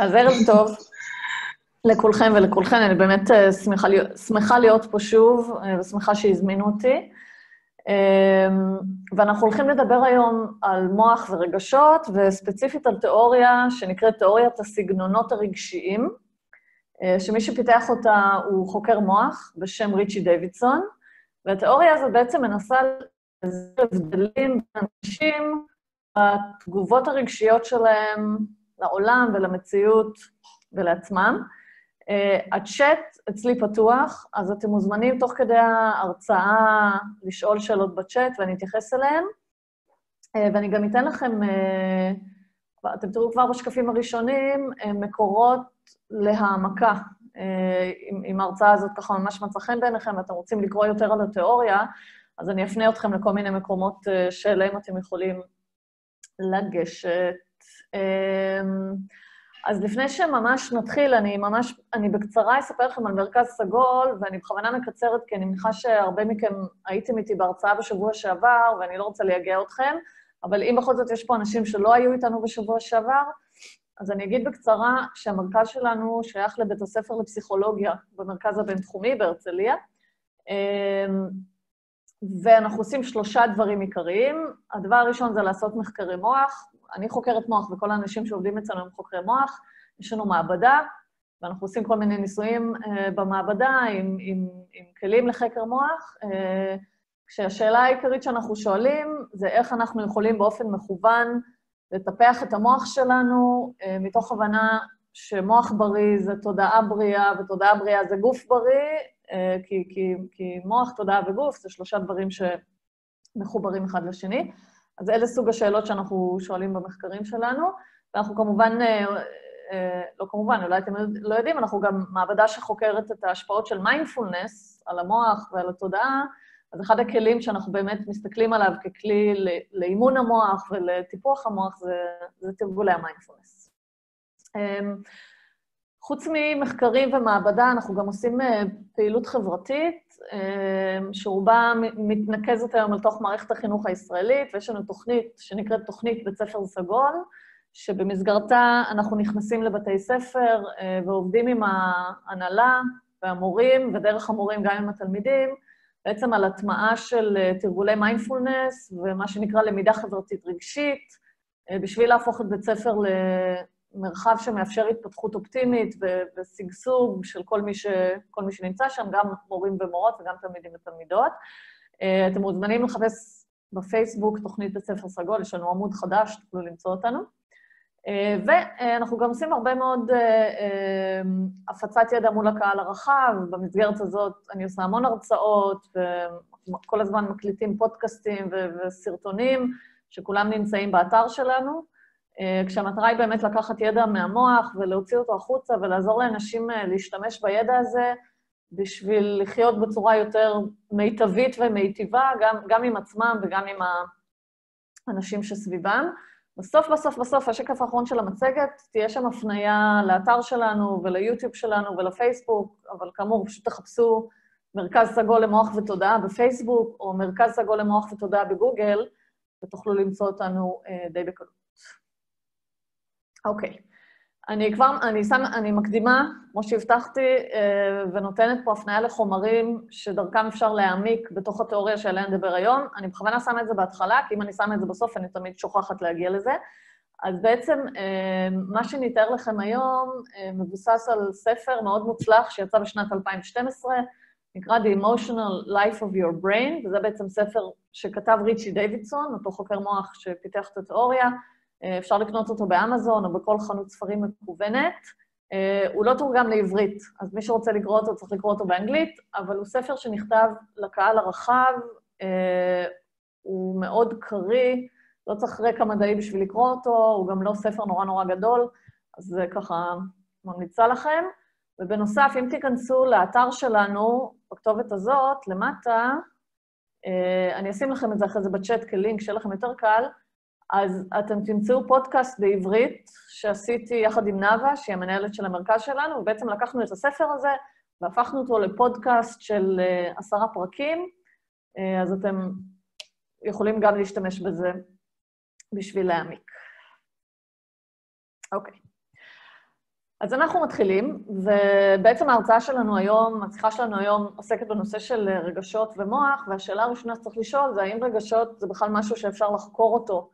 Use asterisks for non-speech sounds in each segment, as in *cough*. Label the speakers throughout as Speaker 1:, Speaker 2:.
Speaker 1: אז ערב טוב לכולכם ולכולכן, אני באמת אה, שמחה להיות, שמחה להיות פה שוב, אה, ושמחה שהזמינו אותי. אמ, ואנחנו הולכים לדבר היום על מוח ורגשות, וספציפית על תיאוריה שנקראת תיאוריית הסגנונות הרגשיים, אה, שמי שפיתח אותה הוא חוקר מוח בשם ריצ'י דיווידסון, והתיאוריה הזאת בעצם מנסה להסביר הבדלים בין אנשים, התגובות הרגשיות שלהם לעולם ולמציאות ולעצמם. Uh, הצ'אט אצלי פתוח, אז אתם מוזמנים תוך כדי ההרצאה לשאול שאלות בצ'אט ואני אתייחס אליהן. Uh, ואני גם אתן לכם, uh, אתם תראו כבר בשקפים הראשונים, מקורות להעמקה. אם, ההרצאה הזאת ככה ממש מצא חן בעיניכם ואתם רוצים לקרוא יותר על התיאוריה, אז אני אפנה אתכם לכל מיני מקומות שאליהם אתם יכולים לגשת. אמ, אז לפני שממש נתחיל, אני ממש, אני בקצרה אספר לכם על מרכז סגול, ואני בכוונה מקצרת, כי אני מניחה שהרבה מכם הייתם איתי בהרצאה בשבוע שעבר, ואני לא רוצה לייגע אתכם, אבל אם בכל זאת יש פה אנשים שלא היו איתנו בשבוע שעבר, אז אני אגיד בקצרה שהמרכז שלנו שייך לבית הספר לפסיכולוגיה במרכז הבינתחומי בהרצליה, אמ, ואנחנו עושים שלושה דברים עיקריים. הדבר הראשון זה לעשות מחקרי מוח. אני חוקרת מוח, וכל האנשים שעובדים אצלנו הם חוקרי מוח. יש לנו מעבדה, ואנחנו עושים כל מיני ניסויים uh, במעבדה עם, עם, עם כלים לחקר מוח, uh, כשהשאלה העיקרית שאנחנו שואלים זה איך אנחנו יכולים באופן מכוון לטפח את המוח שלנו, uh, מתוך הבנה שמוח בריא זה תודעה בריאה, ותודעה בריאה זה גוף בריא, אה, כי, כי, כי מוח, תודעה וגוף זה שלושה דברים שמחוברים אחד לשני. אז אלה סוג השאלות שאנחנו שואלים במחקרים שלנו, ואנחנו כמובן, אה, אה, לא כמובן, אולי אתם לא יודעים, אנחנו גם מעבדה שחוקרת את ההשפעות של מיינדפולנס על המוח ועל התודעה, אז אחד הכלים שאנחנו באמת מסתכלים עליו ככלי לאימון המוח ולטיפוח המוח זה, זה תרגולי המיינדפולנס. חוץ ממחקרים ומעבדה, אנחנו גם עושים אה, פעילות חברתית, אה, שרובה מתנקזת היום אל תוך מערכת החינוך הישראלית, ויש לנו תוכנית שנקראת תוכנית בית ספר סגול, שבמסגרתה אנחנו נכנסים לבתי ספר אה, ועובדים עם ההנהלה והמורים, ודרך המורים גם עם התלמידים, בעצם על הטמעה של תרגולי מיינדפולנס ומה שנקרא למידה חברתית רגשית, בשביל להפוך את בית ספר מרחב שמאפשר התפתחות אופטימית ושגשוג של כל מי, ש, כל מי שנמצא שם, גם מורים ומורות וגם תלמידים ותלמידות. אה, אתם מוזמנים לחפש בפייסבוק תוכנית בית ספר סגול, יש לנו עמוד חדש, תוכלו למצוא אותנו. אה, ואנחנו גם עושים הרבה מאוד אה, הפצת ידע מול הקהל הרחב, במסגרת הזאת אני עושה המון הרצאות, וכל הזמן מקליטים פודקאסטים וסרטונים, שכולם נמצאים באתר שלנו. אה, כשהמטרה היא באמת לקחת ידע מהמוח ולהוציא אותו החוצה ולעזור לאנשים אה, להשתמש בידע הזה בשביל לחיות בצורה יותר מיטבית ומיטיבה, גם, גם עם עצמם וגם עם האנשים שסביבם. בסוף, בסוף, בסוף, השקף האחרון של המצגת, תהיה שם הפנייה לאתר שלנו וליוטיוב שלנו ולפייסבוק, אבל כאמור, פשוט תחפשו מרכז סגול למוח ותודעה בפייסבוק, או מרכז סגול למוח ותודעה בגוגל, ותוכלו למצוא אותנו אה, די בקלות. אוקיי. אני כבר, אני, שם, אני מקדימה, כמו שהבטחתי, אה, ונותנת פה הפניה לחומרים שדרכם אפשר להעמיק בתוך התיאוריה שעליה נדבר היום. אני בכוונה שמה את זה בהתחלה, כי אם אני שמה את זה בסוף, אני תמיד שוכחת להגיע לזה. אז בעצם, אה, מה שנתאר לכם היום אה, מבוסס על ספר מאוד מוצלח שיצא בשנת 2012, נקרא The Emotional Life of Your Brain, וזה בעצם ספר שכתב ריצ'י דיווידסון, אותו חוקר מוח שפיתח את התיאוריה. אה, אפשר לקנות אותו באמזון או בכל חנות ספרים מקוונת. אה, הוא לא תורגם לעברית, אז מי שרוצה לקרוא אותו צריך לקרוא אותו באנגלית, אבל הוא ספר שנכתב לקהל הרחב, אה, הוא מאוד קריא, לא צריך רקע מדעי בשביל לקרוא אותו, הוא גם לא ספר נורא נורא גדול, אז זה ככה ממליצה לכם. ובנוסף, אם תיכנסו לאתר שלנו, בכתובת הזאת, למטה, אני אשים לכם את זה אחרי זה בצ'אט כלינק, שיהיה לכם יותר קל, אז אתם תמצאו פודקאסט בעברית שעשיתי יחד עם נאוה, שהיא המנהלת של המרכז שלנו, ובעצם לקחנו את הספר הזה והפכנו אותו לפודקאסט של uh, עשרה פרקים, uh, אז אתם יכולים גם להשתמש בזה בשביל להעמיק. אוקיי. אז אנחנו מתחילים, ובעצם ההרצאה שלנו היום, השיחה שלנו היום עוסקת בנושא של רגשות ומוח, והשאלה הראשונה שצריך לשאול זה האם רגשות זה בכלל משהו שאפשר לחקור אותו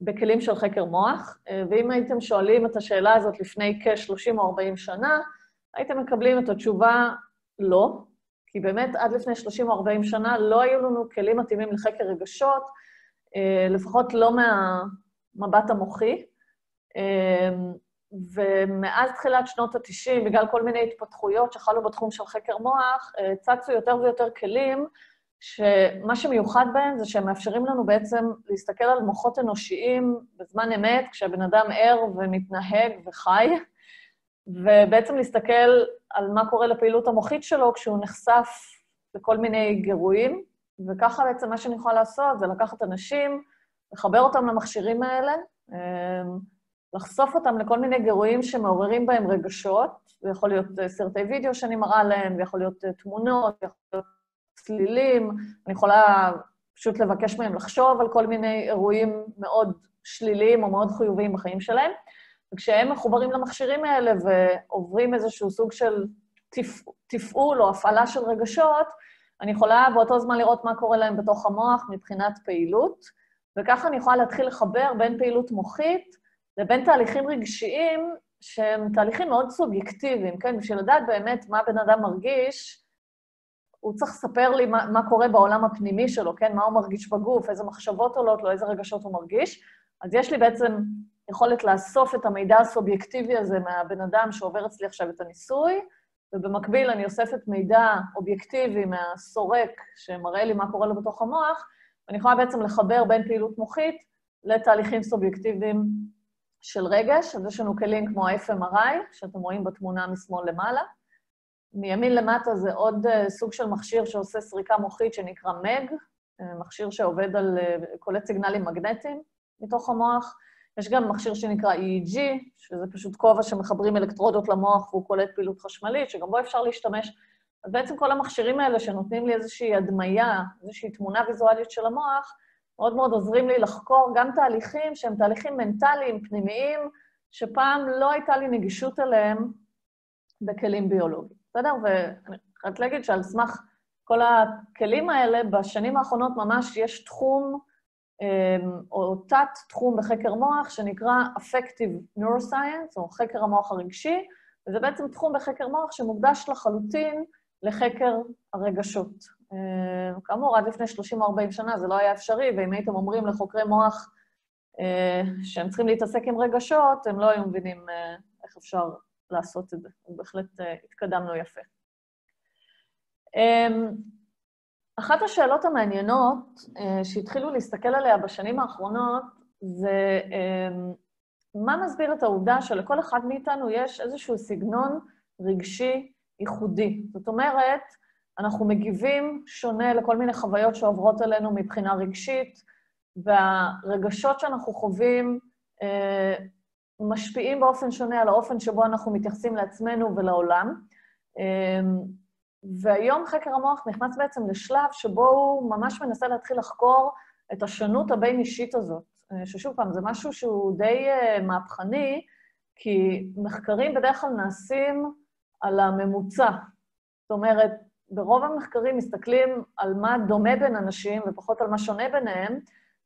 Speaker 1: בכלים של חקר מוח, ואם הייתם שואלים את השאלה הזאת לפני כ-30 או 40 שנה, הייתם מקבלים את התשובה לא, כי באמת עד לפני 30 או 40 שנה לא היו לנו כלים מתאימים לחקר רגשות, לפחות לא מהמבט המוחי. ומאז תחילת שנות ה-90, בגלל כל מיני התפתחויות שחלו בתחום של חקר מוח, צצו יותר ויותר כלים, שמה שמיוחד בהם זה שהם מאפשרים לנו בעצם להסתכל על מוחות אנושיים בזמן אמת, כשהבן אדם ער ומתנהג וחי, ובעצם להסתכל על מה קורה לפעילות המוחית שלו כשהוא נחשף לכל מיני גירויים, וככה בעצם מה שאני יכולה לעשות זה לקחת אנשים, לחבר אותם למכשירים האלה, לחשוף אותם לכל מיני גירויים שמעוררים בהם רגשות, זה יכול להיות סרטי וידאו שאני מראה להם, זה יכול להיות תמונות, זה יכול להיות צלילים, אני יכולה פשוט לבקש מהם לחשוב על כל מיני אירועים מאוד שליליים או מאוד חיוביים בחיים שלהם, וכשהם מחוברים למכשירים האלה ועוברים איזשהו סוג של תפעול או הפעלה של רגשות, אני יכולה באותו זמן לראות מה קורה להם בתוך המוח מבחינת פעילות, וככה אני יכולה להתחיל לחבר בין פעילות מוחית לבין תהליכים רגשיים שהם תהליכים מאוד סובייקטיביים, כן? בשביל לדעת באמת מה בן אדם מרגיש, הוא צריך לספר לי מה, מה קורה בעולם הפנימי שלו, כן? מה הוא מרגיש בגוף, איזה מחשבות עולות לו, איזה רגשות הוא מרגיש. אז יש לי בעצם יכולת לאסוף את המידע הסובייקטיבי הזה מהבן אדם שעובר אצלי עכשיו את הניסוי, ובמקביל אני אוספת מידע אובייקטיבי מהסורק שמראה לי מה קורה לו בתוך המוח, ואני יכולה בעצם לחבר בין פעילות מוחית לתהליכים סובייקטיביים של רגש, אז יש לנו כלים כמו ה-FMRI, שאתם רואים בתמונה משמאל למעלה. מימין למטה זה עוד סוג של מכשיר שעושה סריקה מוחית שנקרא MEG, מכשיר שעובד על קולט סיגנלים מגנטיים מתוך המוח. יש גם מכשיר שנקרא EEG, שזה פשוט כובע שמחברים אלקטרודות למוח והוא קולט פעילות חשמלית, שגם בו אפשר להשתמש. אז בעצם כל המכשירים האלה שנותנים לי איזושהי הדמיה, איזושהי תמונה ויזואלית של המוח, מאוד מאוד עוזרים לי לחקור גם תהליכים שהם תהליכים מנטליים, פנימיים, שפעם לא הייתה לי נגישות אליהם בכלים ביולוגיים, בסדר? ואני חייבת להגיד שעל סמך כל הכלים האלה, בשנים האחרונות ממש יש תחום, או תת-תחום בחקר מוח שנקרא Affective Neuroscience, או חקר המוח הרגשי, וזה בעצם תחום בחקר מוח שמוקדש לחלוטין לחקר הרגשות. כאמור, עד לפני 30 או 40 שנה זה לא היה אפשרי, ואם הייתם אומרים לחוקרי מוח שהם צריכים להתעסק עם רגשות, הם לא היו מבינים איך אפשר לעשות את זה. בהחלט התקדמנו יפה. אחת השאלות המעניינות שהתחילו להסתכל עליה בשנים האחרונות זה מה מסביר את העובדה שלכל אחד מאיתנו יש איזשהו סגנון רגשי ייחודי. זאת אומרת, אנחנו מגיבים שונה לכל מיני חוויות שעוברות עלינו מבחינה רגשית, והרגשות שאנחנו חווים אה, משפיעים באופן שונה על האופן שבו אנחנו מתייחסים לעצמנו ולעולם. אה, והיום חקר המוח נכנס בעצם לשלב שבו הוא ממש מנסה להתחיל לחקור את השונות הבין-אישית הזאת. ששוב פעם, זה משהו שהוא די uh, מהפכני, כי מחקרים בדרך כלל נעשים על הממוצע. זאת אומרת, ברוב המחקרים מסתכלים על מה דומה בין אנשים ופחות על מה שונה ביניהם,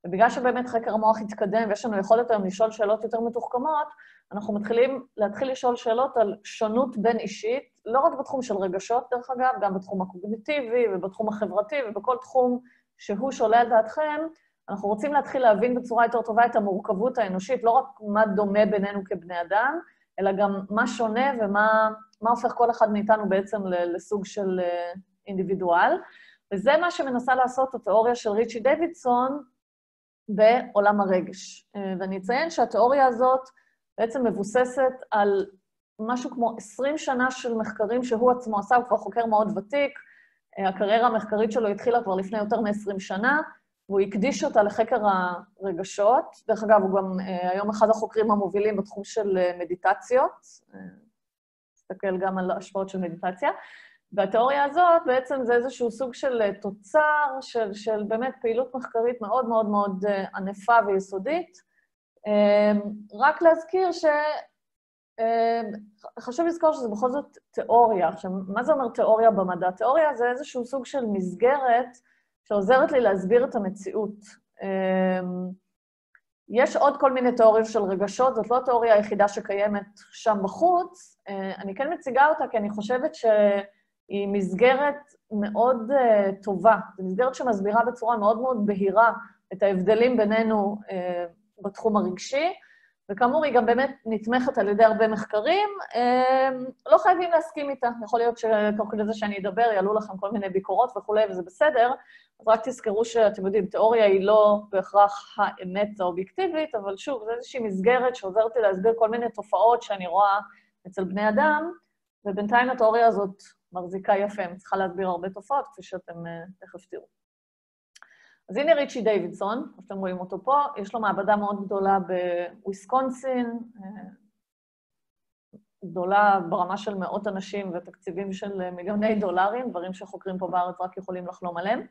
Speaker 1: ובגלל שבאמת חקר המוח התקדם ויש לנו יכולת היום לשאול שאלות יותר מתוחכמות, אנחנו מתחילים להתחיל לשאול שאלות על שונות בין אישית, לא רק בתחום של רגשות, דרך אגב, גם בתחום הקוגניטיבי ובתחום החברתי ובכל תחום שהוא שולל דעתכם, אנחנו רוצים להתחיל להבין בצורה יותר טובה את המורכבות האנושית, לא רק מה דומה בינינו כבני אדם, אלא גם מה שונה ומה הופך כל אחד מאיתנו בעצם לסוג של אינדיבידואל. וזה מה שמנסה לעשות התיאוריה של ריצ'י דוידסון בעולם הרגש. ואני אציין שהתיאוריה הזאת בעצם מבוססת על משהו כמו 20 שנה של מחקרים שהוא עצמו עשה, הוא כבר חוקר מאוד ותיק, הקריירה המחקרית שלו התחילה כבר לפני יותר מ-20 שנה, והוא הקדיש אותה לחקר הרגשות. דרך אגב, הוא גם היום אחד החוקרים המובילים בתחום של מדיטציות, נסתכל גם על השפעות של מדיטציה. והתיאוריה הזאת בעצם זה איזשהו סוג של תוצר של, של באמת פעילות מחקרית מאוד מאוד מאוד ענפה ויסודית. רק להזכיר חשוב לזכור שזה בכל זאת תיאוריה. עכשיו, מה זה אומר תיאוריה במדע? תיאוריה זה איזשהו סוג של מסגרת שעוזרת לי להסביר את המציאות. יש עוד כל מיני תיאוריות של רגשות, זאת לא התיאוריה היחידה שקיימת שם בחוץ. אני כן מציגה אותה כי אני חושבת שהיא מסגרת מאוד טובה. זו מסגרת שמסבירה בצורה מאוד מאוד בהירה את ההבדלים בינינו בתחום הרגשי, וכאמור, היא גם באמת נתמכת על ידי הרבה מחקרים. לא חייבים להסכים איתה. יכול להיות שתוך כדי זה שאני אדבר, יעלו לכם כל מיני ביקורות וכולי, וזה בסדר. אז רק תזכרו שאתם יודעים, תיאוריה היא לא בהכרח האמת האובייקטיבית, אבל שוב, זו איזושהי מסגרת שעוזרת לי להסביר כל מיני תופעות שאני רואה אצל בני אדם, ובינתיים התיאוריה הזאת מחזיקה יפה, אני צריכה להסביר הרבה תופעות, כפי שאתם תכף תראו. אז הנה ריצ'י דיווידסון, שאתם רואים אותו פה, יש לו מעבדה מאוד גדולה בוויסקונסין, גדולה ברמה של מאות אנשים ותקציבים של מיליוני דולרים, דברים שחוקרים פה בארץ רק יכולים לחלום עליהם.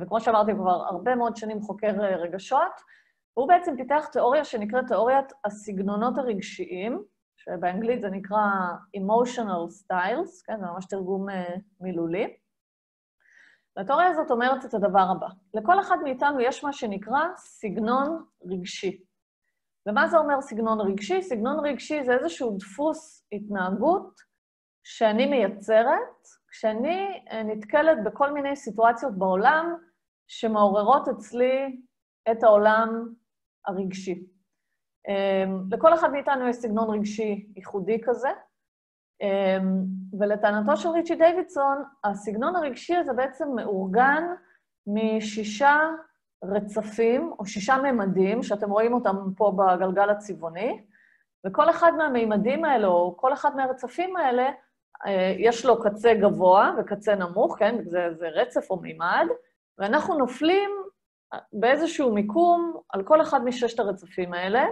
Speaker 1: וכמו שאמרתי, כבר הרבה מאוד שנים חוקר רגשות. והוא בעצם פיתח תיאוריה שנקראת תיאוריית הסגנונות הרגשיים, שבאנגלית זה נקרא emotional styles, כן, זה ממש תרגום מילולי. והתיאוריה הזאת אומרת את הדבר הבא: לכל אחד מאיתנו יש מה שנקרא סגנון רגשי. ומה זה אומר סגנון רגשי? סגנון רגשי זה איזשהו דפוס התנהגות שאני מייצרת כשאני נתקלת בכל מיני סיטואציות בעולם שמעוררות אצלי את העולם הרגשי. לכל אחד מאיתנו יש סגנון רגשי ייחודי כזה, ולטענתו של ריצ'י דיווידסון, הסגנון הרגשי הזה בעצם מאורגן משישה רצפים, או שישה ממדים, שאתם רואים אותם פה בגלגל הצבעוני, וכל אחד מהמימדים האלה, או כל אחד מהרצפים האלה, יש לו קצה גבוה וקצה נמוך, כן? זה, זה רצף או מימד, ואנחנו נופלים באיזשהו מיקום על כל אחד מששת הרצפים האלה,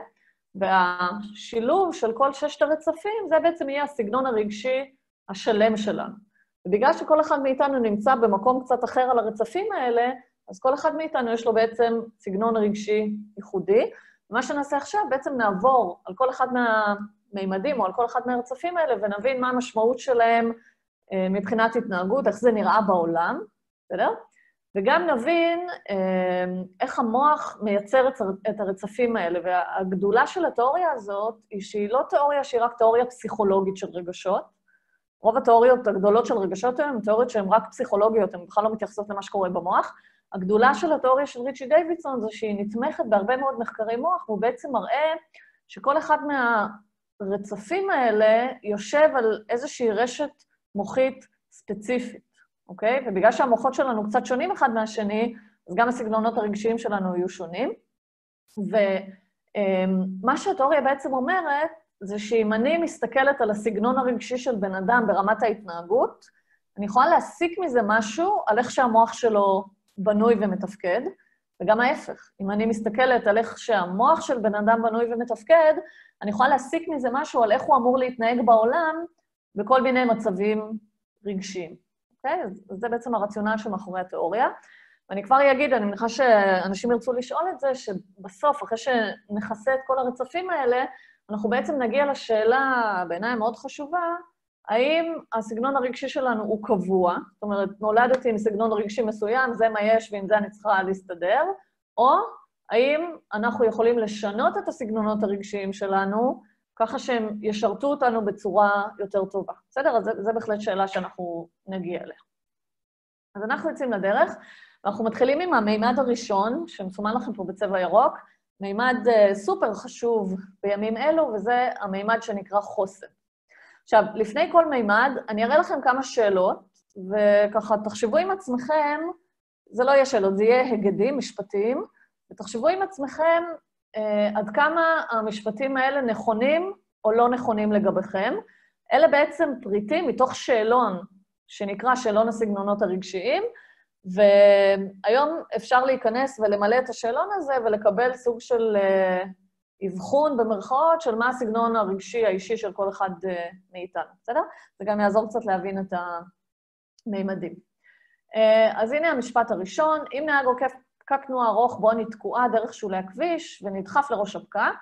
Speaker 1: והשילוב של כל ששת הרצפים, זה בעצם יהיה הסגנון הרגשי השלם שלנו. ובגלל שכל אחד מאיתנו נמצא במקום קצת אחר על הרצפים האלה, אז כל אחד מאיתנו יש לו בעצם סגנון רגשי ייחודי. מה שנעשה עכשיו, בעצם נעבור על כל אחד מהמימדים או על כל אחד מהרצפים האלה ונבין מה המשמעות שלהם מבחינת התנהגות, איך זה נראה בעולם, בסדר? וגם נבין איך המוח מייצר את הרצפים האלה. והגדולה של התיאוריה הזאת היא שהיא לא תיאוריה שהיא רק תיאוריה פסיכולוגית של רגשות. רוב התיאוריות הגדולות של רגשות הן תיאוריות שהן רק פסיכולוגיות, הן בכלל לא מתייחסות למה שקורה במוח. הגדולה של התיאוריה של ריצ'י דיווידסון זה שהיא נתמכת בהרבה מאוד מחקרי מוח, והוא בעצם מראה שכל אחד מהרצפים האלה יושב על איזושהי רשת מוחית ספציפית. אוקיי? ובגלל שהמוחות שלנו קצת שונים אחד מהשני, אז גם הסגנונות הרגשיים שלנו יהיו שונים. ומה שהתיאוריה בעצם אומרת, זה שאם אני מסתכלת על הסגנון הרגשי של בן אדם ברמת ההתנהגות, אני יכולה להסיק מזה משהו על איך שהמוח שלו בנוי ומתפקד, וגם ההפך. אם אני מסתכלת על איך שהמוח של בן אדם בנוי ומתפקד, אני יכולה להסיק מזה משהו על איך הוא אמור להתנהג בעולם בכל מיני מצבים רגשיים. אוקיי? אז זה בעצם הרציונל שמאחורי התיאוריה. ואני כבר אגיד, אני מניחה שאנשים ירצו לשאול את זה, שבסוף, אחרי שנכסה את כל הרצפים האלה, אנחנו בעצם נגיע לשאלה, בעיניי מאוד חשובה, האם הסגנון הרגשי שלנו הוא קבוע, זאת אומרת, נולדתי עם סגנון רגשי מסוים, זה מה יש ועם זה אני צריכה להסתדר, או האם אנחנו יכולים לשנות את הסגנונות הרגשיים שלנו ככה שהם ישרתו אותנו בצורה יותר טובה. בסדר? אז זו בהחלט שאלה שאנחנו נגיע אליה. אז אנחנו יוצאים לדרך, ואנחנו מתחילים עם המימד הראשון, שמסומן לכם פה בצבע ירוק, מימד uh, סופר חשוב בימים אלו, וזה המימד שנקרא חוסן. עכשיו, לפני כל מימד, אני אראה לכם כמה שאלות, וככה תחשבו עם עצמכם, זה לא יהיה שאלות, זה יהיה הגדים משפטיים, ותחשבו עם עצמכם עד כמה המשפטים האלה נכונים או לא נכונים לגביכם. אלה בעצם פריטים מתוך שאלון שנקרא שאלון הסגנונות הרגשיים, והיום אפשר להיכנס ולמלא את השאלון הזה ולקבל סוג של uh, אבחון במרכאות של מה הסגנון הרגשי האישי של כל אחד uh, מאיתנו, בסדר? זה גם יעזור קצת להבין את המימדים. אז הנה המשפט הראשון, אם נהג עוקף פקק תנועה ארוך בו אני תקועה דרך שולי הכביש ונדחף לראש הפקק,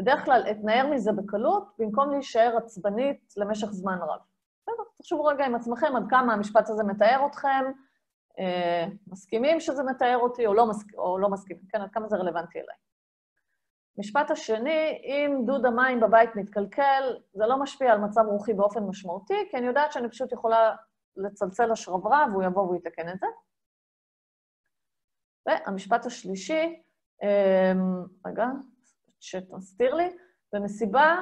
Speaker 1: בדרך כלל אתנער מזה בקלות, במקום להישאר עצבנית למשך זמן רב. בסדר, תחשבו רגע עם עצמכם עד כמה המשפט הזה מתאר אתכם, אה, מסכימים שזה מתאר אותי או לא, מסכ... או לא מסכימים, כן, עד כמה זה רלוונטי אליי. משפט השני, אם דוד המים בבית מתקלקל, זה לא משפיע על מצב רוחי באופן משמעותי, כי אני יודעת שאני פשוט יכולה לצלצל לשרברב והוא יבוא והוא יתקן את זה. והמשפט השלישי, אמ, רגע, שתסתיר לי, במסיבה,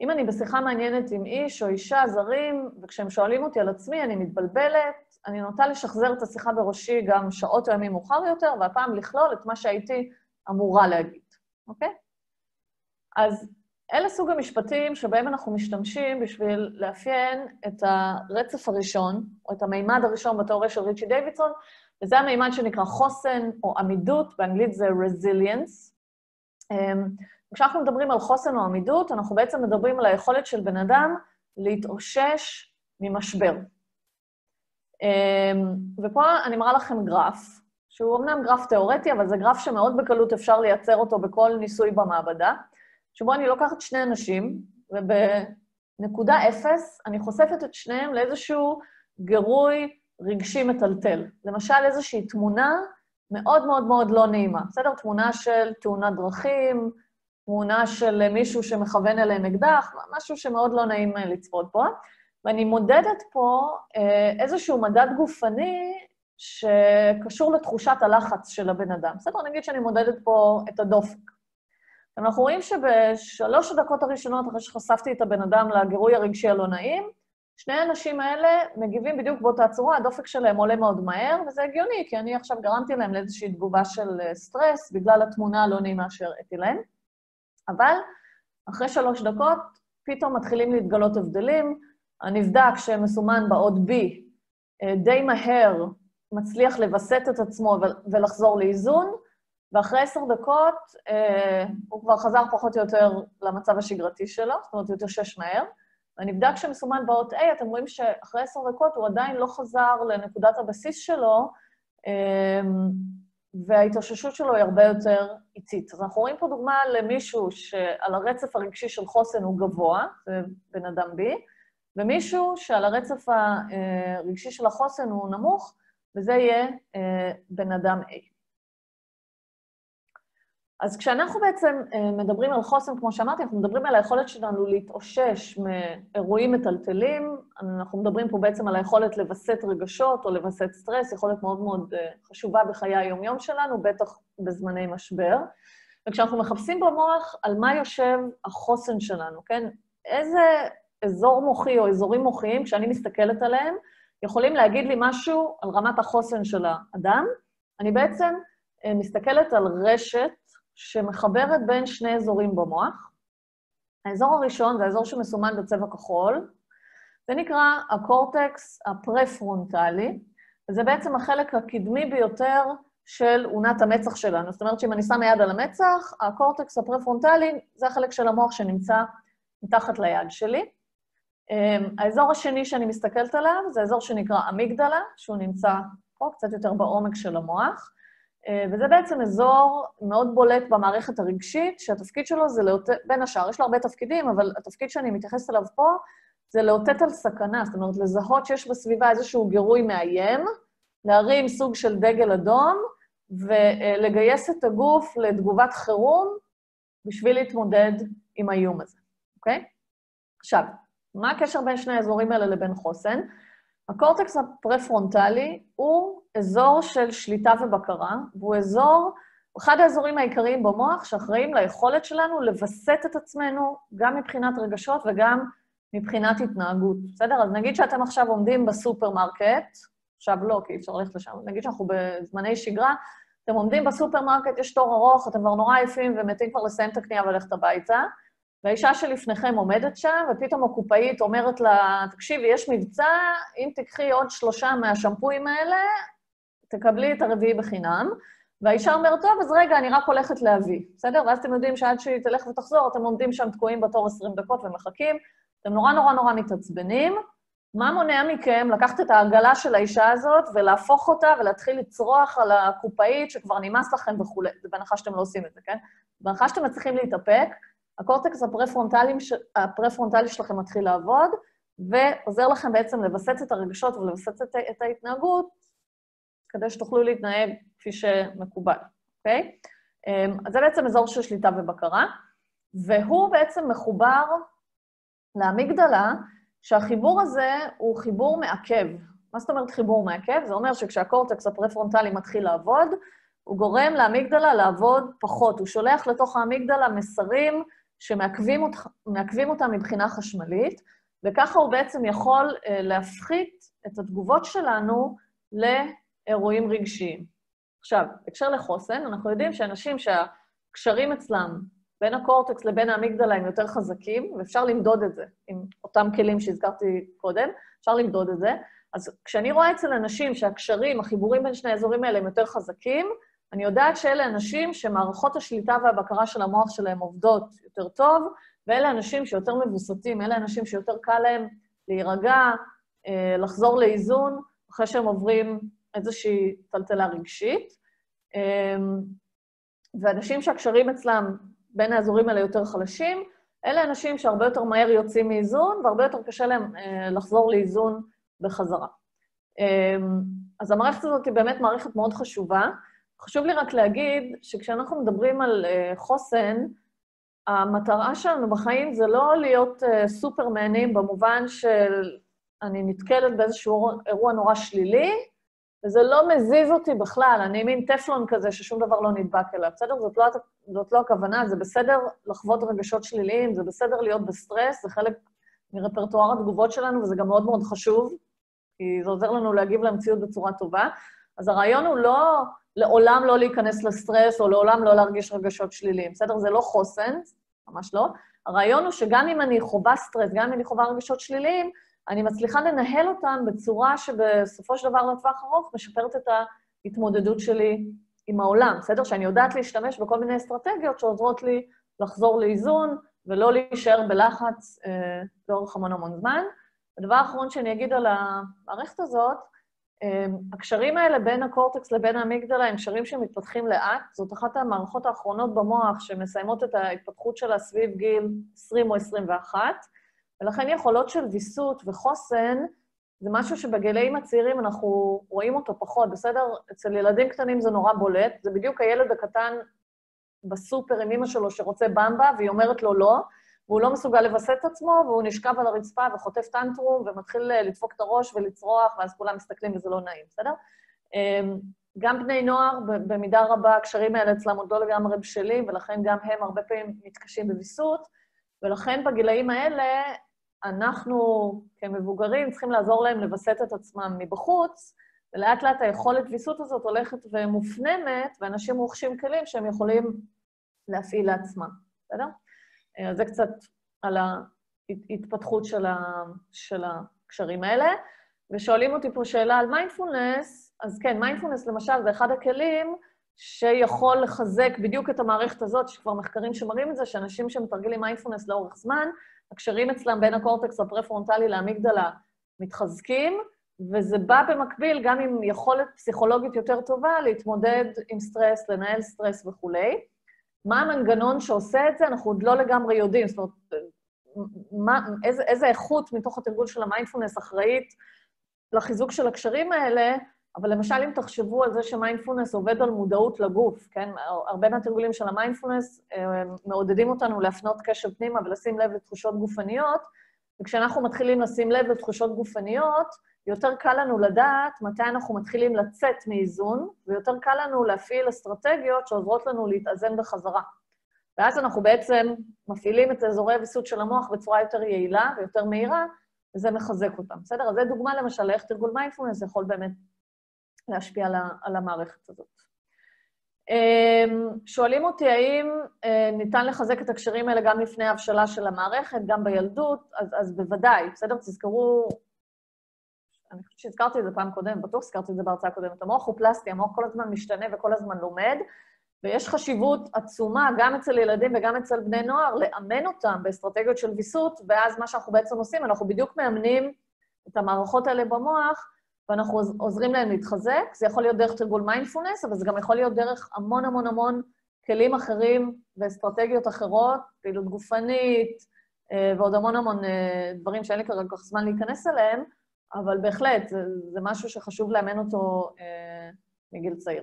Speaker 1: אם אני בשיחה מעניינת עם איש או אישה זרים, וכשהם שואלים אותי על עצמי, אני מתבלבלת, אני נוטה לשחזר את השיחה בראשי גם שעות או ימים מאוחר יותר, והפעם לכלול את מה שהייתי אמורה להגיד, אוקיי? אז אלה סוג המשפטים שבהם אנחנו משתמשים בשביל לאפיין את הרצף הראשון, או את המימד הראשון בתיאוריה של ריצ'י דיווידסון, וזה המימד שנקרא חוסן או עמידות, באנגלית זה resilience. אמ, כשאנחנו מדברים על חוסן או עמידות, אנחנו בעצם מדברים על היכולת של בן אדם להתאושש ממשבר. אמ, ופה אני מראה לכם גרף, שהוא אמנם גרף תיאורטי, אבל זה גרף שמאוד בקלות אפשר לייצר אותו בכל ניסוי במעבדה, שבו אני לוקחת שני אנשים, ובנקודה אפס אני חושפת את שניהם לאיזשהו גירוי רגשי מטלטל. למשל, איזושהי תמונה מאוד מאוד מאוד לא נעימה, בסדר? תמונה של תאונת דרכים, תמונה של מישהו שמכוון אליהם אקדח, משהו שמאוד לא נעים לצפות בו. ואני מודדת פה אה, איזשהו מדד גופני שקשור לתחושת הלחץ של הבן אדם. בסדר, נגיד שאני מודדת פה את הדופק. אנחנו רואים שבשלוש הדקות הראשונות, אחרי שחשפתי את הבן אדם לגירוי הרגשי הלא נעים, שני האנשים האלה מגיבים בדיוק באותה צורה, הדופק שלהם עולה מאוד מהר, וזה הגיוני, כי אני עכשיו גרמתי להם לאיזושהי תגובה של אה, סטרס בגלל התמונה הלא נעימה שהראיתי להם. אבל אחרי שלוש דקות, פתאום מתחילים להתגלות הבדלים, הנבדק שמסומן באות B אה, די מהר מצליח לווסת את עצמו ולחזור לאיזון, ואחרי עשר דקות אה, הוא כבר חזר פחות או יותר למצב השגרתי שלו, זאת אומרת, הוא התאושש מהר. והנבדק שמסומן באות A, אתם רואים שאחרי עשר דקות הוא עדיין לא חזר לנקודת הבסיס שלו, אה, וההתאוששות שלו היא הרבה יותר איטית. אז אנחנו רואים פה דוגמה למישהו שעל הרצף הרגשי של חוסן הוא גבוה, זה בן אדם B, ומישהו שעל הרצף הרגשי של החוסן הוא נמוך, וזה יהיה אה, בן אדם A. אז כשאנחנו בעצם אה, מדברים על חוסן, כמו שאמרתי, אנחנו מדברים על היכולת שלנו להתאושש מאירועים מטלטלים, אנחנו מדברים פה בעצם על היכולת לווסת רגשות או לווסת סטרס, יכולת מאוד מאוד אה, חשובה בחיי היום-יום שלנו, בטח בזמני משבר. וכשאנחנו מחפשים במוח על מה יושב החוסן שלנו, כן? איזה אזור מוחי או אזורים מוחיים, כשאני מסתכלת עליהם, יכולים להגיד לי משהו על רמת החוסן של האדם. אני בעצם אה, מסתכלת על רשת שמחברת בין שני אזורים במוח. האזור הראשון זה האזור שמסומן בצבע כחול, זה נקרא הקורטקס הפרפרונטלי, וזה בעצם החלק הקדמי ביותר של אונת המצח שלנו. זאת אומרת שאם אני שמה יד על המצח, הקורטקס הפרפרונטלי זה החלק של המוח שנמצא מתחת ליד שלי. אמ, האזור השני שאני מסתכלת עליו זה האזור שנקרא אמיגדלה, שהוא נמצא פה, קצת יותר בעומק של המוח, וזה בעצם אזור מאוד בולט במערכת הרגשית, שהתפקיד שלו זה לאותת, בין השאר, יש לו הרבה תפקידים, אבל התפקיד שאני מתייחסת אליו פה זה לאותת על סכנה, זאת אומרת, לזהות שיש בסביבה איזשהו גירוי מאיים, להרים סוג של דגל אדום, ולגייס את הגוף לתגובת חירום בשביל להתמודד עם האיום הזה, אוקיי? עכשיו, מה הקשר בין שני האזורים האלה לבין חוסן? הקורטקס הפרפרונטלי הוא אזור של שליטה ובקרה, והוא אזור, אחד האזורים העיקריים במוח שאחראים ליכולת שלנו לווסת את עצמנו גם מבחינת רגשות וגם מבחינת התנהגות, בסדר? אז נגיד שאתם עכשיו עומדים בסופרמרקט, עכשיו לא, כי אי אפשר ללכת לשם, נגיד שאנחנו בזמני שגרה, אתם עומדים בסופרמרקט, יש תור ארוך, אתם כבר נורא עייפים ומתים כבר לסיים את הקנייה וללכת הביתה, והאישה שלפניכם עומדת שם, ופתאום הקופאית אומרת לה, תקשיבי, יש מבצע, אם תקחי עוד שלושה מהשמפויים האלה, תקבלי את הרביעי בחינם. והאישה אומרת, טוב, אז רגע, אני רק הולכת להביא, בסדר? ואז אתם יודעים שעד שהיא תלך ותחזור, אתם עומדים שם תקועים בתור 20 דקות ומחכים, אתם נורא נורא נורא מתעצבנים. מה מונע מכם לקחת את העגלה של האישה הזאת ולהפוך אותה ולהתחיל לצרוח על הקופאית שכבר נמאס לכם וכולי? זה בהנחה שאתם לא עושים את זה, כן? בהנחה שאתם מצליחים להתאפק, הקורטקס הפרפרונטלי, שלכם מתחיל לעבוד, ועוזר לכם בעצם לווסת את הרגשות ולווסת את, את ההתנהגות, כדי שתוכלו להתנהג כפי שמקובל, אוקיי? אז זה בעצם אזור של שליטה ובקרה, והוא בעצם מחובר לאמיגדלה, שהחיבור הזה הוא חיבור מעכב. מה זאת אומרת חיבור מעכב? זה אומר שכשהקורטקס הפרפרונטלי מתחיל לעבוד, הוא גורם לאמיגדלה לעבוד פחות. הוא שולח לתוך האמיגדלה מסרים שמעכבים אותה, מבחינה חשמלית, וככה הוא בעצם יכול אה, להפחית את התגובות שלנו לאירועים רגשיים. עכשיו, בהקשר לחוסן, אנחנו יודעים שאנשים שהקשרים אצלם בין הקורטקס לבין האמיגדלה הם יותר חזקים, ואפשר למדוד את זה עם אותם כלים שהזכרתי קודם, אפשר למדוד את זה. אז כשאני רואה אצל אנשים שהקשרים, החיבורים בין שני האזורים האלה הם יותר חזקים, אני יודעת שאלה אנשים שמערכות השליטה והבקרה של המוח שלהם עובדות יותר טוב, ואלה אנשים שיותר מבוסתים, אלה אנשים שיותר קל להם להירגע, אה, לחזור לאיזון, אחרי שהם עוברים איזושהי טלטלה רגשית. אה, ואנשים שהקשרים אצלם בין האזורים האלה יותר חלשים, אלה אנשים שהרבה יותר מהר יוצאים מאיזון, והרבה יותר קשה להם אה, לחזור לאיזון בחזרה. אז המערכת הזאת היא באמת מערכת מאוד חשובה. חשוב לי רק להגיד שכשאנחנו מדברים על חוסן, המטרה שלנו בחיים זה לא להיות uh, סופרמנים במובן של אני נתקלת באיזשהו אירוע נורא שלילי, וזה לא מזיז אותי בכלל, אני מין טפלון כזה ששום דבר לא נדבק אליו, בסדר? זאת לא, זאת לא הכוונה, זה בסדר לחוות רגשות שליליים, זה בסדר להיות בסטרס, זה חלק מרפרטואר התגובות שלנו, וזה גם מאוד מאוד חשוב, כי זה עוזר לנו להגיב למציאות בצורה טובה. אז הרעיון הוא לא לעולם לא להיכנס לסטרס, או לעולם לא להרגיש רגשות שליליים, בסדר? זה לא חוסן, ממש לא. הרעיון הוא שגם אם אני חווה סטרס, גם אם אני חווה רגשות שליליים, אני מצליחה לנהל אותם בצורה שבסופו של דבר לטווח ארוך משפרת את ההתמודדות שלי עם העולם, בסדר? שאני יודעת להשתמש בכל מיני אסטרטגיות שעוזרות לי לחזור לאיזון ולא להישאר בלחץ אה, לאורך המון המון זמן. הדבר האחרון שאני אגיד על המערכת הזאת, הקשרים האלה בין הקורטקס לבין האמיגדלה הם קשרים שמתפתחים לאט. זאת אחת המערכות האחרונות במוח שמסיימות את ההתפתחות שלה סביב גיל 20 או 21, ולכן יכולות של ויסות וחוסן זה משהו שבגילאים הצעירים אנחנו רואים אותו פחות, בסדר? אצל ילדים קטנים זה נורא בולט, זה בדיוק הילד הקטן בסופר עם אמא שלו שרוצה במבה, והיא אומרת לו לא, והוא לא מסוגל לווסת את עצמו, והוא נשכב על הרצפה וחוטף טנטרום ומתחיל אה, לדפוק את הראש ולצרוח, ואז כולם מסתכלים וזה לא נעים, בסדר? אמ, גם בני נוער, במידה רבה, הקשרים האלה אצלם עוד לא לגמרי בשלים, ולכן גם הם הרבה פעמים מתקשים בוויסות, ולכן בגילאים האלה אנחנו כמבוגרים צריכים לעזור להם לווסת את עצמם מבחוץ, ולאט לאט היכולת ויסות הזאת הולכת ומופנמת, ואנשים רוכשים כלים שהם יכולים להפעיל לעצמם, בסדר? אז זה קצת על ההתפתחות של, ה, של הקשרים האלה. ושואלים אותי פה שאלה על מיינדפולנס, אז כן, מיינדפולנס למשל זה אחד הכלים שיכול לחזק בדיוק את המערכת הזאת, שכבר מחקרים שמראים את זה, שאנשים שמתרגלים מיינדפולנס לאורך זמן, הקשרים אצלם בין הקורטקס הפרפרונטלי לאמיגדלה מתחזקים, וזה בא במקביל גם עם יכולת פסיכולוגית יותר טובה להתמודד עם סטרס, לנהל סטרס וכולי. מה המנגנון שעושה את זה, אנחנו עוד לא לגמרי יודעים. זאת אומרת, מה, איזה, איזה איכות מתוך התרגול של המיינדפולנס אחראית לחיזוק של הקשרים האלה, אבל למשל, אם תחשבו על זה שמיינדפולנס עובד על מודעות לגוף, כן? הרבה מהתרגולים של המיינדפולנס מעודדים אותנו להפנות קשב פנימה ולשים לב לתחושות גופניות, וכשאנחנו מתחילים לשים לב לתחושות גופניות, יותר קל לנו לדעת מתי אנחנו מתחילים לצאת מאיזון, ויותר קל לנו להפעיל אסטרטגיות שעוזרות לנו להתאזן בחזרה. ואז אנחנו בעצם מפעילים את אזורי הוויסות של המוח בצורה יותר יעילה ויותר מהירה, וזה מחזק אותם, בסדר? אז זו דוגמה למשל איך תרגול מיינדפולנס יכול באמת להשפיע על, על המערכת הזאת. אמ, שואלים אותי האם אה, ניתן לחזק את הקשרים האלה גם לפני ההבשלה של המערכת, גם בילדות, אז, אז בוודאי, בסדר? תזכרו אני חושבת שהזכרתי את זה פעם קודמת, בטוח הזכרתי את זה בהרצאה הקודמת. המוח הוא פלסטי, המוח כל הזמן משתנה וכל הזמן לומד, ויש חשיבות עצומה גם אצל ילדים וגם אצל בני נוער לאמן אותם באסטרטגיות של ויסות, ואז מה שאנחנו בעצם עושים, אנחנו בדיוק מאמנים את המערכות האלה במוח, ואנחנו עוזרים להם להתחזק. זה יכול להיות דרך תרגול מיינדפולנס, אבל זה גם יכול להיות דרך המון המון המון כלים אחרים ואסטרטגיות אחרות, פעילות גופנית, אה, ועוד המון המון אה, דברים שאין לי כרגע כל כך זמן להיכנס אליהם, אבל בהחלט, זה, זה משהו שחשוב לאמן אותו אה, מגיל צעיר.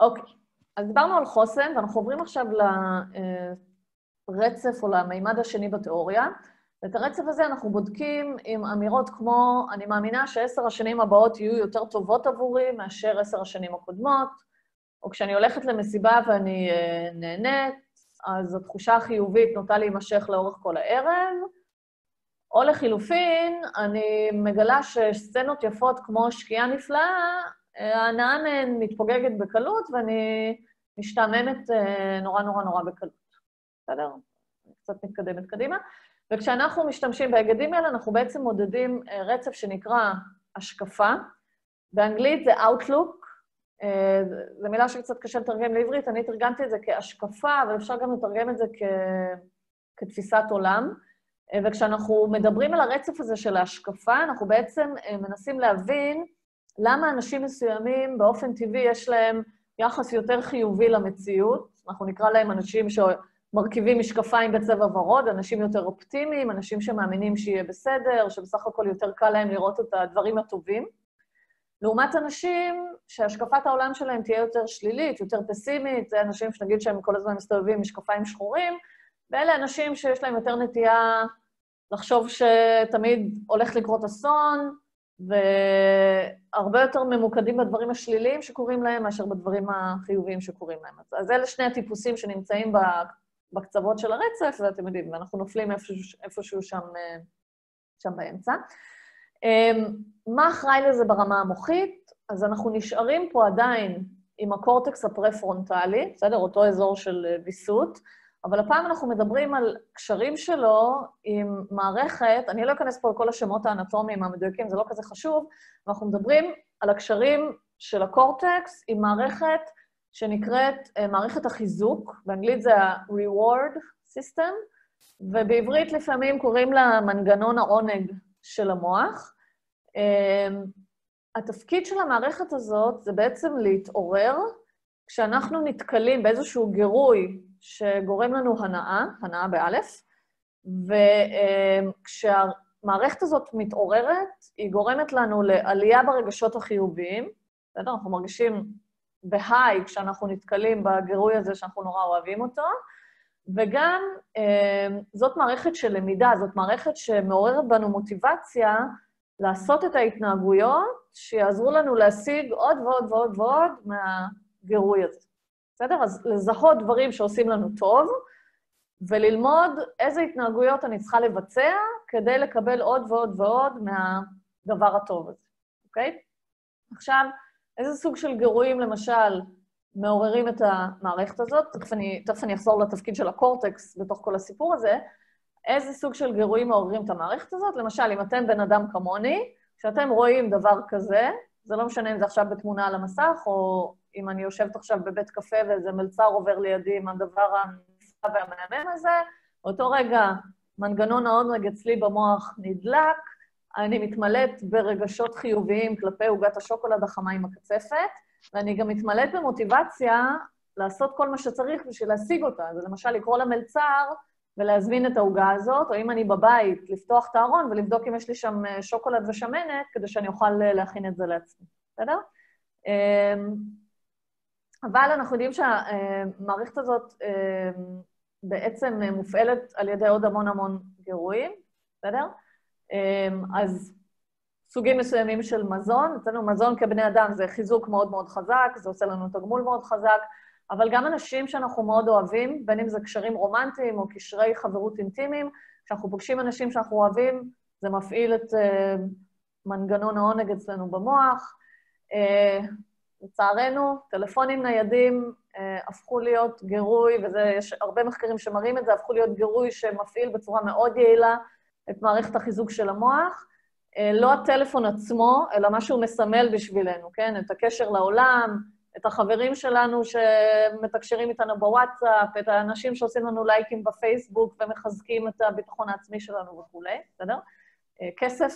Speaker 1: אוקיי, אז דיברנו על חוסן, ואנחנו עוברים עכשיו לרצף או למימד השני בתיאוריה. ואת הרצף הזה אנחנו בודקים עם אמירות כמו, אני מאמינה שעשר השנים הבאות יהיו יותר טובות עבורי מאשר עשר השנים הקודמות, או כשאני הולכת למסיבה ואני נהנית, אז התחושה החיובית נוטה להימשך לאורך כל הערב, או לחילופין, אני מגלה שסצנות יפות כמו שקיעה נפלאה, ההנאה מהן מתפוגגת בקלות ואני משתעממת אה, נורא נורא נורא בקלות. בסדר? קצת מתקדמת קדימה. וכשאנחנו משתמשים בהיגדים האלה, אנחנו בעצם מודדים אה, רצף שנקרא השקפה. באנגלית זה Outlook, אה, זו מילה שקצת קשה לתרגם לעברית, אני תרגמתי את זה כהשקפה, אבל אפשר גם לתרגם את זה כ... כתפיסת עולם. אה, וכשאנחנו מדברים על הרצף הזה של ההשקפה, אנחנו בעצם אה, מנסים להבין למה אנשים מסוימים, באופן טבעי, יש להם יחס יותר חיובי למציאות. אנחנו נקרא להם אנשים שמרכיבים משקפיים בצבע ורוד, אנשים יותר אופטימיים, אנשים שמאמינים שיהיה בסדר, שבסך הכל יותר קל להם לראות את הדברים הטובים. לעומת אנשים שהשקפת העולם שלהם תהיה יותר שלילית, יותר פסימית, זה אנשים שנגיד שהם כל הזמן מסתובבים עם משקפיים שחורים, ואלה אנשים שיש להם יותר נטייה לחשוב שתמיד הולך לקרות אסון, והרבה יותר ממוקדים בדברים השליליים שקורים להם מאשר בדברים החיוביים שקורים להם. אז אלה שני הטיפוסים שנמצאים בקצוות של הרצף, ואתם יודעים, ואנחנו נופלים איפשהו, איפשהו שם, שם באמצע. אמ, מה אחראי לזה ברמה המוחית? אז אנחנו נשארים פה עדיין עם הקורטקס הפרה-פרונטלי, בסדר? אותו אזור של אה, ויסות, אבל הפעם אנחנו מדברים על קשרים שלו עם מערכת, אני לא אכנס פה לכל השמות האנטומיים המדויקים, זה לא כזה חשוב, אנחנו מדברים על הקשרים של הקורטקס עם מערכת שנקראת אה, מערכת החיזוק, באנגלית זה ה-reward system, ובעברית לפעמים קוראים לה מנגנון העונג של המוח. אמ, התפקיד של המערכת הזאת זה בעצם להתעורר כשאנחנו נתקלים באיזשהו גירוי שגורם לנו הנאה, הנאה באלף, וכשהמערכת הזאת מתעוררת, היא גורמת לנו לעלייה ברגשות החיוביים, בסדר? אנחנו מרגישים בהיי כשאנחנו נתקלים בגירוי הזה שאנחנו נורא אוהבים אותו, וגם אמ, זאת מערכת של למידה, זאת מערכת שמעוררת בנו מוטיבציה לעשות את ההתנהגויות שיעזרו לנו להשיג עוד ועוד ועוד ועוד מהגירוי הזה. בסדר? אז לזהות דברים שעושים לנו טוב, וללמוד איזה התנהגויות אני צריכה לבצע כדי לקבל עוד ועוד ועוד מהדבר הטוב הזה, אוקיי? עכשיו, איזה סוג של גירויים, למשל, מעוררים את המערכת הזאת? תכף אני, תכף אני אחזור לתפקיד של הקורטקס בתוך כל הסיפור הזה. איזה סוג של גירויים מעוררים את המערכת הזאת? למשל, אם אתם בן אדם כמוני, כשאתם רואים דבר כזה, זה לא משנה אם זה עכשיו בתמונה על המסך, או אם אני יושבת עכשיו בבית קפה ואיזה מלצר עובר לידי עם הדבר הנפלא והמהמם הזה, באותו רגע מנגנון העונג אצלי במוח נדלק, אני מתמלאת ברגשות חיוביים כלפי עוגת השוקולד החמה עם הקצפת, ואני גם מתמלאת במוטיבציה לעשות כל מה שצריך בשביל להשיג אותה. זה למשל לקרוא למלצר ולהזמין את העוגה הזאת, או אם אני בבית, לפתוח את הארון ולבדוק אם יש לי שם אה, שוקולד ושמנת, כדי שאני אוכל אה, להכין את זה לעצמי, בסדר? אבל אנחנו יודעים שהמערכת הזאת אמ, בעצם מופעלת על ידי עוד המון המון גירויים, בסדר? אמ, אז סוגים מסוימים של מזון, אצלנו מזון כבני אדם זה חיזוק מאוד מאוד חזק, זה עושה לנו תגמול מאוד חזק, אבל גם אנשים שאנחנו מאוד אוהבים, בין אם זה קשרים רומנטיים או קשרי חברות אינטימיים, כשאנחנו פוגשים אנשים שאנחנו אוהבים, זה מפעיל את uh, מנגנון העונג אצלנו במוח. Uh, לצערנו, טלפונים ניידים uh, הפכו להיות גירוי, ויש הרבה מחקרים שמראים את זה, הפכו להיות גירוי שמפעיל בצורה מאוד יעילה את מערכת החיזוק של המוח. Uh, לא הטלפון עצמו, אלא מה שהוא מסמל בשבילנו, כן? את הקשר לעולם, את החברים שלנו שמתקשרים איתנו בוואטסאפ, את האנשים שעושים לנו לייקים בפייסבוק ומחזקים את הביטחון העצמי שלנו וכולי, בסדר? אה, כסף,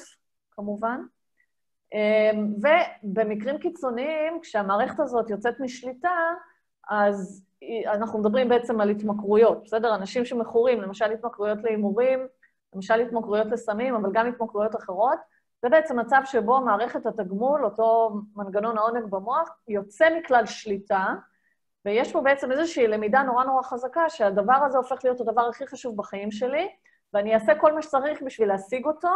Speaker 1: כמובן. אה, ובמקרים קיצוניים, כשהמערכת הזאת יוצאת משליטה, אז אנחנו מדברים בעצם על התמכרויות, בסדר? אנשים שמכורים, למשל התמכרויות להימורים, למשל התמכרויות לסמים, אבל גם התמכרויות אחרות, זה בעצם מצב שבו מערכת התגמול, אותו מנגנון העונג במוח, יוצא מכלל שליטה, ויש פה בעצם איזושהי למידה נורא נורא חזקה, שהדבר הזה הופך להיות הדבר הכי חשוב בחיים שלי, ואני אעשה כל מה שצריך בשביל להשיג אותו,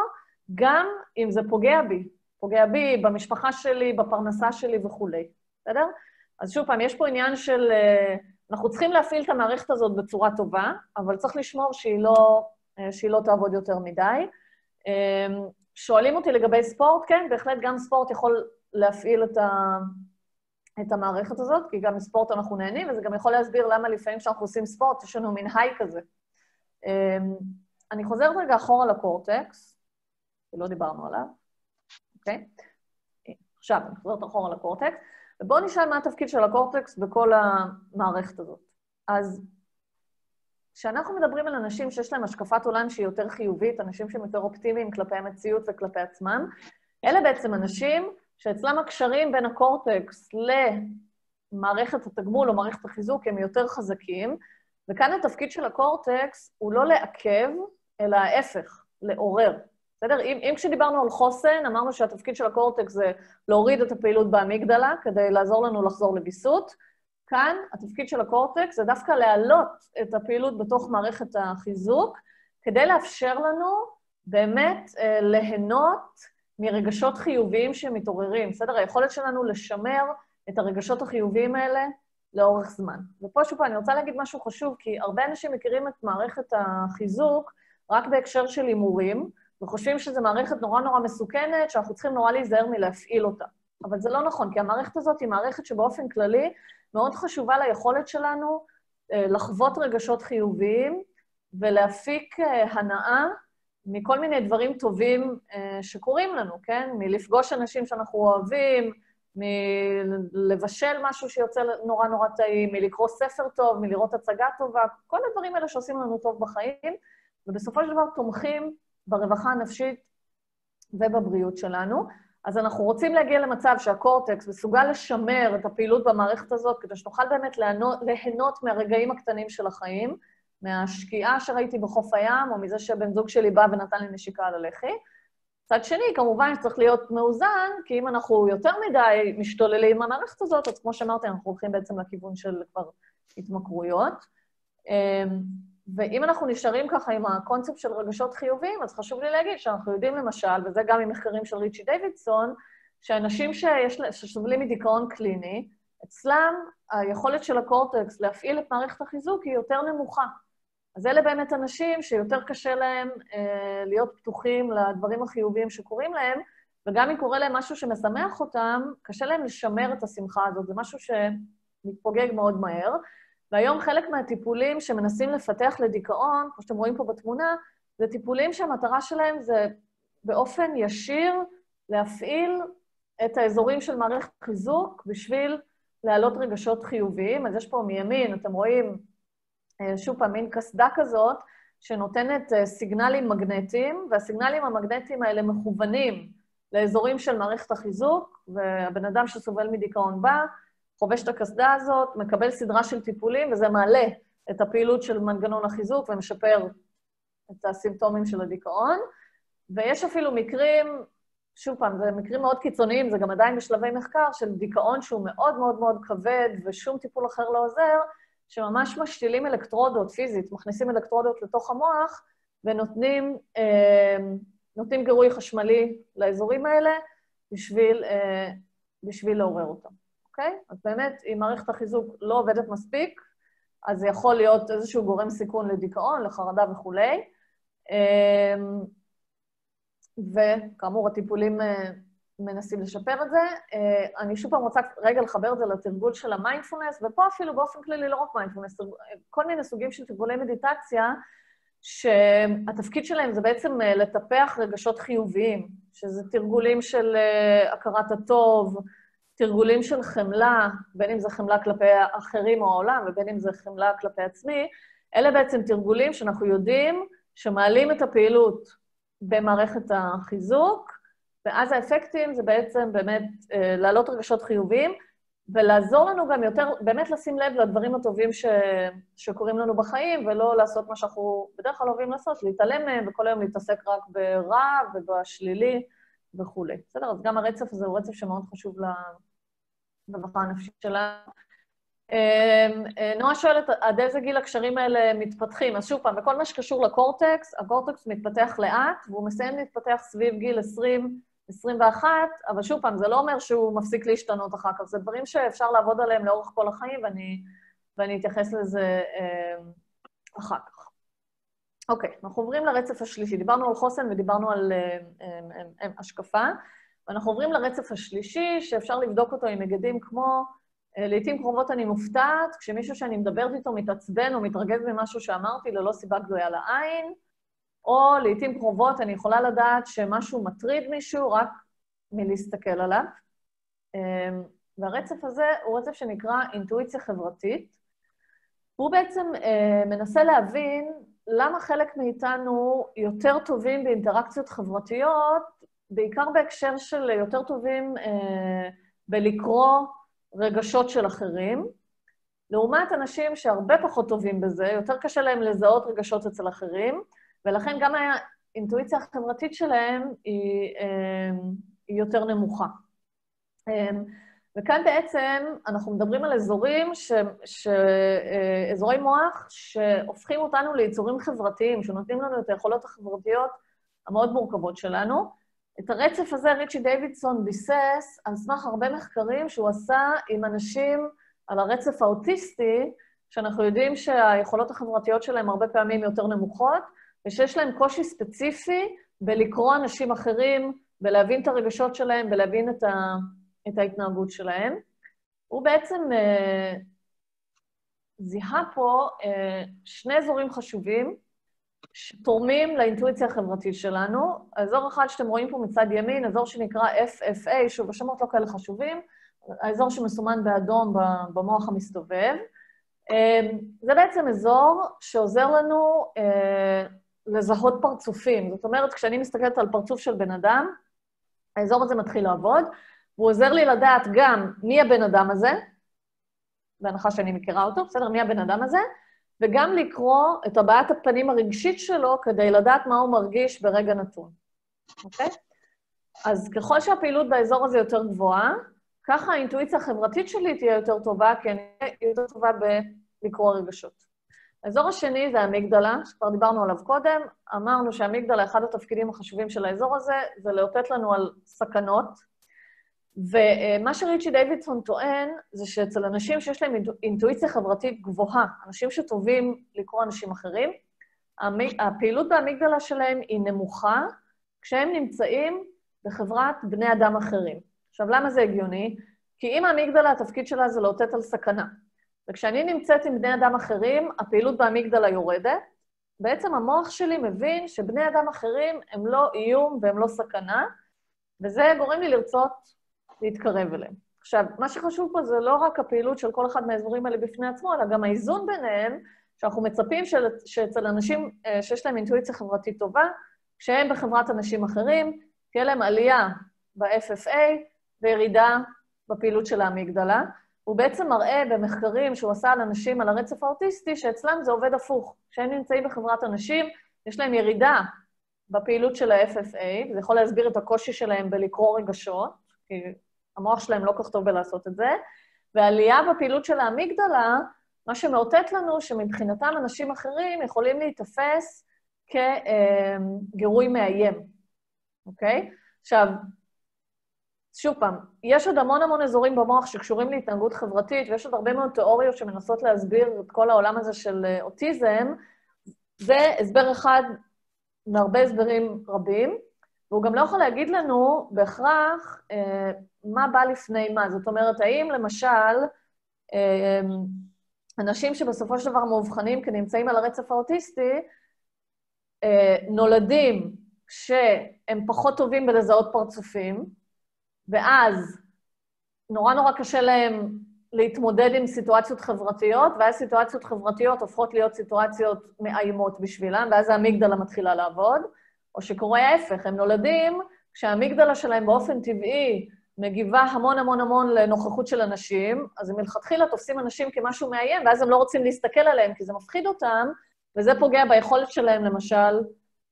Speaker 1: גם אם זה פוגע בי. פוגע בי, במשפחה שלי, בפרנסה שלי וכולי, בסדר? אז שוב פעם, יש פה עניין של... אה, אנחנו צריכים להפעיל את המערכת הזאת בצורה טובה, אבל צריך לשמור שהיא לא, אה, שהיא לא תעבוד יותר מדי. אה, שואלים אותי לגבי ספורט, כן, בהחלט גם ספורט יכול להפעיל את, ה, את המערכת הזאת, כי גם מספורט אנחנו נהנים, וזה גם יכול להסביר למה לפעמים כשאנחנו עושים ספורט, יש לנו מין היי כזה. אני חוזרת רגע אחורה לקורטקס, שלא דיברנו עליו, אוקיי? עכשיו, אני חוזרת אחורה לקורטקס. ובואו נשאל מה התפקיד של הקורטקס בכל המערכת הזאת. אז כשאנחנו מדברים על אנשים שיש להם השקפת עולם שהיא יותר חיובית, אנשים שהם יותר אופטימיים כלפי המציאות וכלפי עצמם, אלה בעצם אנשים שאצלם הקשרים בין הקורטקס למערכת התגמול או מערכת החיזוק הם יותר חזקים, וכאן התפקיד של הקורטקס הוא לא לעכב, אלא ההפך, לעורר. בסדר? אם, אם כשדיברנו על חוסן, אמרנו שהתפקיד של הקורטקס זה להוריד את הפעילות באמיגדלה כדי לעזור לנו לחזור לוויסות. כאן התפקיד של הקורטקס זה דווקא להעלות את הפעילות בתוך מערכת החיזוק, כדי לאפשר לנו באמת אה, ליהנות מרגשות חיוביים שמתעוררים, בסדר? היכולת שלנו לשמר את הרגשות החיוביים האלה לאורך זמן. ופה שוב אני רוצה להגיד משהו חשוב, כי הרבה אנשים מכירים את מערכת החיזוק רק בהקשר של הימורים, וחושבים שזו מערכת נורא נורא מסוכנת, שאנחנו צריכים נורא להיזהר מלהפעיל אותה. אבל זה לא נכון, כי המערכת הזאת היא מערכת שבאופן כללי מאוד חשובה ליכולת שלנו אה, לחוות רגשות חיוביים ולהפיק אה, הנאה מכל מיני דברים טובים אה, שקורים לנו, כן? מלפגוש אנשים שאנחנו אוהבים, מלבשל משהו שיוצא נורא נורא טעים, מלקרוא ספר טוב, מלראות הצגה טובה, כל הדברים האלה שעושים לנו טוב בחיים, ובסופו של דבר תומכים ברווחה הנפשית ובבריאות שלנו. אז אנחנו רוצים להגיע למצב שהקורטקס מסוגל לשמר את הפעילות במערכת הזאת, כדי שנוכל באמת ליהנות, ליהנות מהרגעים הקטנים של החיים, מהשקיעה שראיתי בחוף הים, או מזה שבן זוג שלי בא ונתן לי נשיקה על הלחי. מצד שני, כמובן שצריך להיות מאוזן, כי אם אנחנו יותר מדי משתוללים עם המערכת הזאת, אז כמו שאמרתי, אנחנו הולכים בעצם לכיוון של כבר התמכרויות. ואם אנחנו נשארים ככה עם הקונספט של רגשות חיוביים, אז חשוב לי להגיד שאנחנו יודעים למשל, וזה גם ממחקרים של ריצ'י דיווידסון, שאנשים שיש, שסובלים מדיכאון קליני, אצלם היכולת של הקורטקס להפעיל את מערכת החיזוק היא יותר נמוכה. אז אלה באמת אנשים שיותר קשה להם אה, להיות פתוחים לדברים החיוביים שקורים להם, וגם אם קורה להם משהו שמשמח אותם, קשה להם לשמר את השמחה הזאת. זה משהו שמתפוגג מאוד מהר. והיום חלק מהטיפולים שמנסים לפתח לדיכאון, כמו שאתם רואים פה בתמונה, זה טיפולים שהמטרה שלהם זה באופן ישיר להפעיל את האזורים של מערכת חיזוק בשביל להעלות רגשות חיוביים. אז יש פה מימין, אתם רואים, אה, שוב פעם, מין קסדה כזאת, שנותנת אה, סיגנלים מגנטיים, והסיגנלים המגנטיים האלה מכוונים לאזורים של מערכת החיזוק, והבן אדם שסובל מדיכאון בא, חובש את הקסדה הזאת, מקבל סדרה של טיפולים, וזה מעלה את הפעילות של מנגנון החיזוק ומשפר את הסימפטומים של הדיכאון. ויש אפילו מקרים, שוב פעם, זה מקרים מאוד קיצוניים, זה גם עדיין בשלבי מחקר, של דיכאון שהוא מאוד מאוד מאוד כבד ושום טיפול אחר לא עוזר, שממש משתילים אלקטרודות פיזית, מכניסים אלקטרודות לתוך המוח ונותנים אה, נותנים גירוי חשמלי לאזורים האלה בשביל, אה, בשביל לעורר אותם. אוקיי? אז באמת, אם מערכת החיזוק לא עובדת מספיק, אז זה יכול להיות איזשהו גורם סיכון לדיכאון, לחרדה וכולי. אמ, וכאמור, הטיפולים אה, מנסים לשפר את זה. אה, אני שוב פעם רוצה רגע לחבר את זה לתרגול של המיינדפולנס, ופה אפילו באופן כללי לא רק מיינדפולנס, כל מיני סוגים של תרגולי מדיטציה, שהתפקיד שלהם זה בעצם אה, לטפח רגשות חיוביים, שזה תרגולים של הכרת הטוב, תרגולים של חמלה, בין אם זה חמלה כלפי האחרים או העולם, ובין אם זה חמלה כלפי עצמי, אלה בעצם תרגולים שאנחנו יודעים שמעלים את הפעילות במערכת החיזוק, ואז האפקטים זה בעצם באמת אה, להעלות רגשות חיוביים, ולעזור לנו גם יותר, באמת לשים לב לדברים הטובים ש, שקורים לנו בחיים, ולא לעשות מה שאנחנו בדרך כלל אוהבים לעשות, להתעלם מהם, וכל היום להתעסק רק ברע ובשלילי וכולי. בסדר? אז גם הרצף הזה הוא רצף שמאוד חשוב לרווחה הנפשית שלנו. אמ, אה, נועה שואלת, עד איזה גיל הקשרים האלה מתפתחים? אז שוב פעם, בכל מה שקשור לקורטקס, הקורטקס מתפתח לאט, והוא מסיים להתפתח סביב גיל 20, 21, אבל שוב פעם, זה לא אומר שהוא מפסיק להשתנות אחר כך, זה דברים שאפשר לעבוד עליהם לאורך כל החיים, ואני, ואני אתייחס לזה אה, אחר כך. אוקיי, אנחנו עוברים לרצף השלישי. דיברנו על חוסן ודיברנו על אה, אה, אה, השקפה, ואנחנו עוברים לרצף השלישי, שאפשר לבדוק אותו עם היגדים כמו אה, לעתים קרובות אני מופתעת, כשמישהו שאני מדברת איתו מתעצבן או מתרגז ממשהו שאמרתי ללא סיבה גלויה לעין, או לעתים קרובות אני יכולה לדעת שמשהו מטריד מישהו רק מלהסתכל עליו. אמ, והרצף הזה הוא רצף שנקרא אינטואיציה חברתית. הוא בעצם אה, מנסה להבין למה חלק מאיתנו יותר טובים באינטראקציות חברתיות, בעיקר בהקשר של יותר טובים אה, בלקרוא רגשות של אחרים, לעומת אנשים שהרבה פחות טובים בזה, יותר קשה להם לזהות רגשות אצל אחרים, ולכן גם האינטואיציה החברתית שלהם היא, אמ, היא יותר נמוכה. אמ, וכאן בעצם אנחנו מדברים על אזורים, ש, ש, אה, אזורי מוח שהופכים אותנו ליצורים חברתיים, שנותנים לנו את היכולות החברתיות המאוד מורכבות שלנו. את הרצף הזה ריצ'י דיווידסון ביסס על סמך הרבה מחקרים שהוא עשה עם אנשים על הרצף האוטיסטי, שאנחנו יודעים שהיכולות החברתיות שלהם הרבה פעמים יותר נמוכות, ושיש להם קושי ספציפי בלקרוא אנשים אחרים, בלהבין את הרגשות שלהם, בלהבין את, ה, את ההתנהגות שלהם. הוא בעצם אה, זיהה פה אה, שני אזורים חשובים, שתורמים לאינטואיציה החברתית שלנו. האזור אחד שאתם רואים פה מצד ימין, אזור שנקרא FFA, שוב, השמות לא כאלה חשובים, האזור שמסומן באדום במוח המסתובב. אמ, זה בעצם אזור שעוזר לנו אה, לזהות פרצופים. זאת אומרת, כשאני מסתכלת על פרצוף של בן אדם, האזור הזה מתחיל לעבוד, והוא עוזר לי לדעת גם מי הבן אדם הזה, בהנחה שאני מכירה אותו, בסדר? מי הבן אדם הזה, וגם לקרוא את הבעת הפנים הרגשית שלו כדי לדעת מה הוא מרגיש ברגע נתון, אוקיי? אז ככל שהפעילות באזור הזה יותר גבוהה, ככה האינטואיציה החברתית שלי תהיה יותר טובה, כי אני אהיה יותר טובה בלקרוא רגשות. האזור השני זה האמיגדלה, שכבר דיברנו עליו קודם. אמרנו שהאמיגדלה, אחד התפקידים החשובים של האזור הזה, זה לאותת לנו על סכנות, ומה שריצ'י דיווידסון טוען, זה שאצל אנשים שיש להם אינטואיציה חברתית גבוהה, אנשים שטובים לקרוא אנשים אחרים, הפעילות באמיגדלה שלהם היא נמוכה כשהם נמצאים בחברת בני אדם אחרים. עכשיו, למה זה הגיוני? כי אם האמיגדלה, התפקיד שלה זה לאותת על סכנה. וכשאני נמצאת עם בני אדם אחרים, הפעילות באמיגדלה יורדת. בעצם המוח שלי מבין שבני אדם אחרים הם לא איום והם לא סכנה, וזה גורם לי לרצות להתקרב אליהם. עכשיו, מה שחשוב פה זה לא רק הפעילות של כל אחד מהאזורים האלה בפני עצמו, אלא גם האיזון ביניהם, שאנחנו מצפים של, שאצל אנשים אה, שיש להם אינטואיציה חברתית טובה, כשהם בחברת אנשים אחרים, תהיה להם עלייה ב-FFA וירידה בפעילות של האמיגדלה. הוא בעצם מראה במחקרים שהוא עשה על אנשים על הרצף האוטיסטי, שאצלם זה עובד הפוך. כשהם נמצאים בחברת אנשים, יש להם ירידה בפעילות של ה-FFA, וזה יכול להסביר את הקושי שלהם בלקרוא רגשות, כי המוח שלהם לא כך טוב בלעשות את זה, ועלייה בפעילות של האמיגדלה, מה שמאותת לנו שמבחינתם אנשים אחרים יכולים להיתפס כגירוי מאיים, אוקיי? עכשיו, שוב פעם, יש עוד המון המון אזורים במוח שקשורים להתנהגות חברתית, ויש עוד הרבה מאוד תיאוריות שמנסות להסביר את כל העולם הזה של אה, אוטיזם. זה הסבר אחד מהרבה הסברים רבים. והוא גם לא יכול להגיד לנו בהכרח אה, מה בא לפני מה. זאת אומרת, האם למשל אה, אנשים שבסופו של דבר מאובחנים כנמצאים על הרצף האוטיסטי, אה, נולדים שהם פחות טובים בלזהות פרצופים, ואז נורא נורא קשה להם להתמודד עם סיטואציות חברתיות, ואז סיטואציות חברתיות הופכות להיות סיטואציות מאיימות בשבילם, ואז האמיגדלה מתחילה לעבוד. או שקורה ההפך, הם נולדים כשהאמיגדלה שלהם באופן טבעי מגיבה המון המון המון לנוכחות של אנשים, אז הם מלכתחילה תופסים אנשים כמשהו מאיים, ואז הם לא רוצים להסתכל עליהם כי זה מפחיד אותם, וזה פוגע ביכולת שלהם, למשל,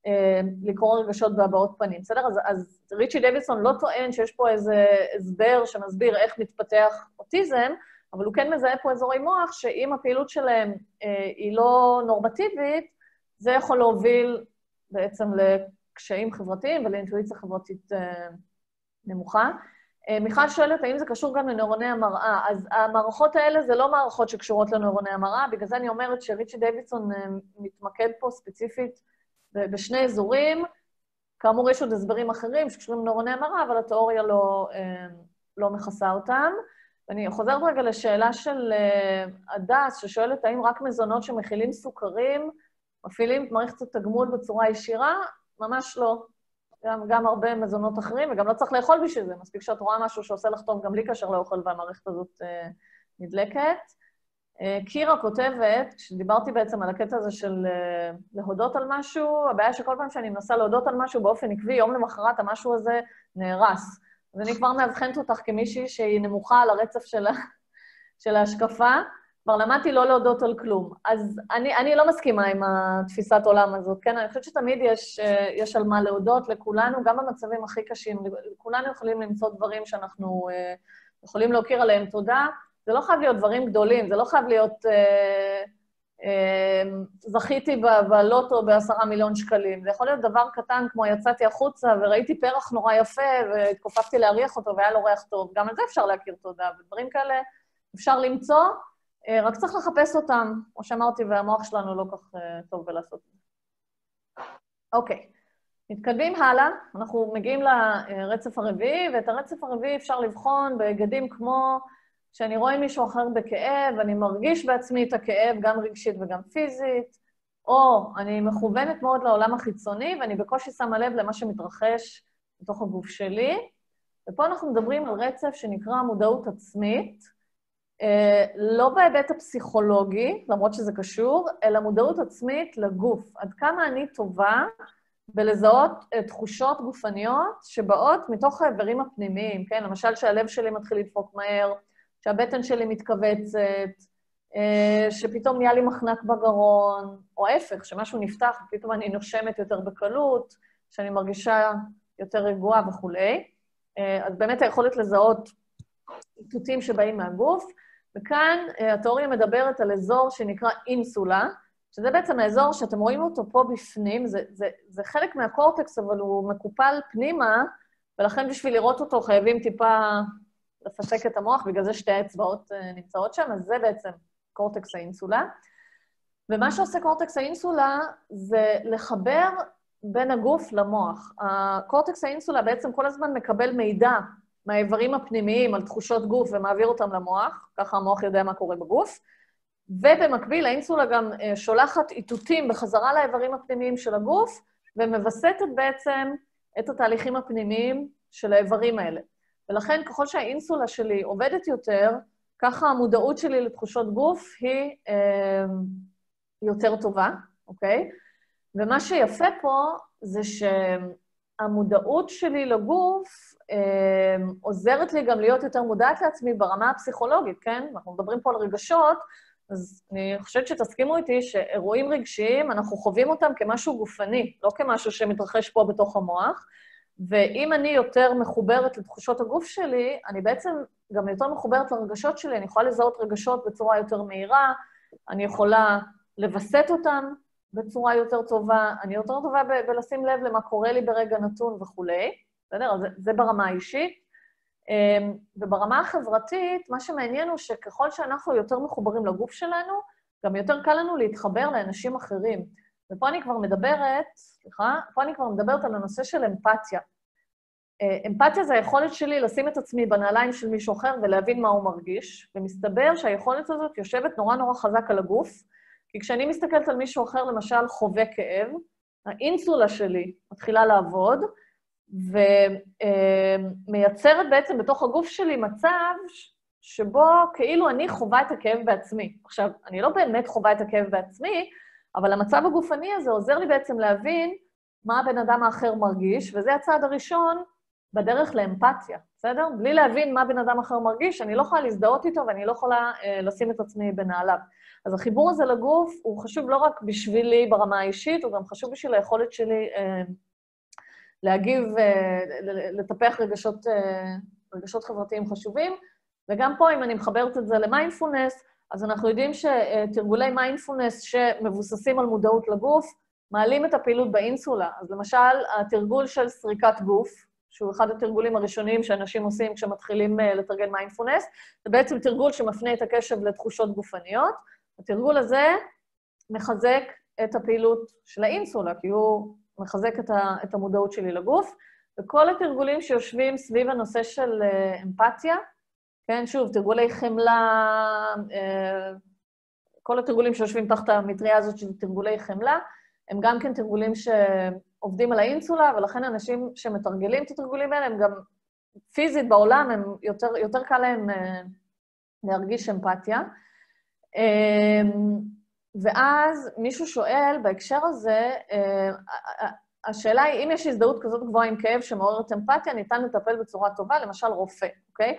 Speaker 1: אה, לקרוא רגשות בהבעות פנים, בסדר? אז, אז ריצ'י דוידסון לא טוען שיש פה איזה הסבר שמסביר איך מתפתח אוטיזם, אבל הוא כן מזהה פה אזורי מוח שאם הפעילות שלהם אה, היא לא נורמטיבית, זה יכול להוביל בעצם לקשיים חברתיים ולאינטואיציה חברתית אה, נמוכה. אה, מיכל שואלת, האם זה קשור גם לנוירוני המראה? אז המערכות האלה זה לא מערכות שקשורות לנוירוני המראה, בגלל זה אני אומרת שריצ'י דיווידסון אה, מתמקד פה ספציפית בשני אזורים. כאמור, יש עוד הסברים אחרים שקשורים לנוירוני המראה, אבל התיאוריה לא, אה, לא מכסה אותם. ואני חוזרת רגע לשאלה של הדס, ששואלת האם רק מזונות שמכילים סוכרים מפעילים את מערכת התגמול בצורה ישירה? ממש לא. גם, גם הרבה מזונות אחרים, וגם לא צריך לאכול בשביל זה. מספיק שאת רואה משהו שעושה לך טוב גם בלי קשר לאוכל, והמערכת הזאת אה, נדלקת. אה, קירה כותבת, כשדיברתי בעצם על הקטע הזה של אה, להודות על משהו, הבעיה שכל פעם שאני מנסה להודות על משהו באופן עקבי, יום למחרת המשהו הזה נהרס. אז אני כבר מאבחנת אותך כמישהי שהיא נמוכה על הרצף של, של ההשקפה, כבר למדתי לא להודות על כלום. אז אני, אני לא מסכימה עם התפיסת עולם הזאת, כן? אני חושבת שתמיד יש, אה, יש על מה להודות לכולנו, גם במצבים הכי קשים. כולנו יכולים למצוא דברים שאנחנו אה, יכולים להכיר עליהם תודה. זה לא חייב להיות דברים גדולים, זה לא חייב להיות... אה, זכיתי בלוטו בעשרה מיליון שקלים. זה יכול להיות דבר קטן, כמו יצאתי החוצה וראיתי פרח נורא יפה והתכופפתי להריח אותו והיה לו ריח טוב. גם על זה אפשר להכיר תודה, ודברים כאלה אפשר למצוא. אה, רק צריך לחפש אותם, כמו שאמרתי, והמוח שלנו לא כך אה, טוב בלעשות את זה. אוקיי, מתקדמים הלאה, אנחנו מגיעים לרצף הרביעי, ואת הרצף הרביעי אפשר לבחון בגדים כמו שאני רואה מישהו אחר בכאב, אני מרגיש בעצמי את הכאב, גם רגשית וגם פיזית, או אני מכוונת מאוד לעולם החיצוני, ואני בקושי שמה לב למה שמתרחש בתוך הגוף שלי. ופה אנחנו מדברים על רצף שנקרא מודעות עצמית, לא בהיבט הפסיכולוגי, למרות שזה קשור, אלא מודעות עצמית לגוף. עד כמה אני טובה בלזהות אה, תחושות גופניות שבאות מתוך האיברים הפנימיים, כן? למשל שהלב שלי מתחיל לדפוק מהר, שהבטן שלי מתכווצת, אה, שפתאום נהיה לי מחנק בגרון, או ההפך, שמשהו נפתח ופתאום אני נושמת יותר בקלות, שאני מרגישה יותר רגועה וכולי. אז באמת היכולת לזהות איתותים שבאים מהגוף. וכאן אה, התיאוריה מדברת על אזור שנקרא אינסולה, שזה בעצם האזור שאתם רואים אותו פה בפנים, זה, זה, זה חלק מהקורטקס, אבל הוא מקופל פנימה, ולכן בשביל לראות אותו חייבים טיפה לפסק את המוח, בגלל זה שתי האצבעות אה, נמצאות שם, אז זה בעצם קורטקס האינסולה. ומה שעושה קורטקס האינסולה זה לחבר בין הגוף למוח. הקורטקס האינסולה בעצם כל הזמן מקבל מידע מהאיברים הפנימיים על תחושות גוף ומעביר אותם למוח, ככה המוח יודע מה קורה בגוף. ובמקביל, האינסולה גם אה, שולחת איתותים בחזרה לאיברים הפנימיים של הגוף, ומווסתת בעצם את התהליכים הפנימיים של האיברים האלה. ולכן, ככל שהאינסולה שלי עובדת יותר, ככה המודעות שלי לתחושות גוף היא אה, יותר טובה, אוקיי? ומה שיפה פה זה שהמודעות שלי לגוף עוזרת לי גם להיות יותר מודעת לעצמי ברמה הפסיכולוגית, כן? אנחנו מדברים פה על רגשות, אז אני חושבת שתסכימו איתי שאירועים רגשיים, אנחנו חווים אותם כמשהו גופני, לא כמשהו שמתרחש פה בתוך המוח. ואם אני יותר מחוברת לתחושות הגוף שלי, אני בעצם גם יותר מחוברת לרגשות שלי, אני יכולה לזהות רגשות בצורה יותר מהירה, אני יכולה לווסת אותם בצורה יותר טובה, אני יותר טובה בלשים לב למה קורה לי ברגע נתון וכולי. בסדר? זה, זה ברמה האישית. אמ, וברמה החברתית, מה שמעניין הוא שככל שאנחנו יותר מחוברים לגוף שלנו, גם יותר קל לנו להתחבר לאנשים אחרים. ופה אני כבר מדברת, סליחה, פה אני כבר מדברת על הנושא של אמפתיה. אה, אמפתיה זה היכולת שלי לשים את עצמי בנעליים של מישהו אחר ולהבין מה הוא מרגיש, ומסתבר שהיכולת הזאת יושבת נורא נורא חזק על הגוף, כי כשאני מסתכלת על מישהו אחר, למשל חווה כאב, האינסולה שלי מתחילה לעבוד, ומייצרת בעצם בתוך הגוף שלי מצב שבו כאילו אני חווה את הכאב בעצמי. עכשיו, אני לא באמת חווה את הכאב בעצמי, אבל המצב הגופני הזה עוזר לי בעצם להבין מה הבן אדם האחר מרגיש, וזה הצעד הראשון בדרך לאמפתיה, בסדר? בלי להבין מה בן אדם אחר מרגיש, אני לא יכולה להזדהות איתו ואני לא יכולה אה, לשים את עצמי בנעליו. אז החיבור הזה לגוף הוא חשוב לא רק בשבילי ברמה האישית, הוא גם חשוב בשביל היכולת שלי אה, להגיב, אה, לטפח רגשות, אה, רגשות חברתיים חשובים. וגם פה, אם אני מחברת את זה למיינדפולנס, אז אנחנו יודעים שתרגולי מיינדפולנס שמבוססים על מודעות לגוף, מעלים את הפעילות באינסולה. אז למשל, התרגול של סריקת גוף, שהוא אחד התרגולים הראשונים שאנשים עושים כשמתחילים אה, לתרגל מיינדפולנס, זה בעצם תרגול שמפנה את הקשב לתחושות גופניות. התרגול הזה מחזק את הפעילות של האינסולה, כי הוא מחזק את, ה, את המודעות שלי לגוף. וכל התרגולים שיושבים סביב הנושא של אה, אמפתיה, כן, שוב, תרגולי חמלה, אה, כל התרגולים שיושבים תחת המטריה הזאת של תרגולי חמלה, הם גם כן תרגולים שעובדים על האינסולה, ולכן אנשים שמתרגלים את התרגולים האלה, הם גם פיזית בעולם, הם יותר, יותר קל להם אה, להרגיש אמפתיה. ואז מישהו שואל, בהקשר הזה, השאלה היא, אם יש הזדהות כזאת גבוהה עם כאב שמעוררת אמפתיה, ניתן לטפל בצורה טובה, למשל רופא, אוקיי?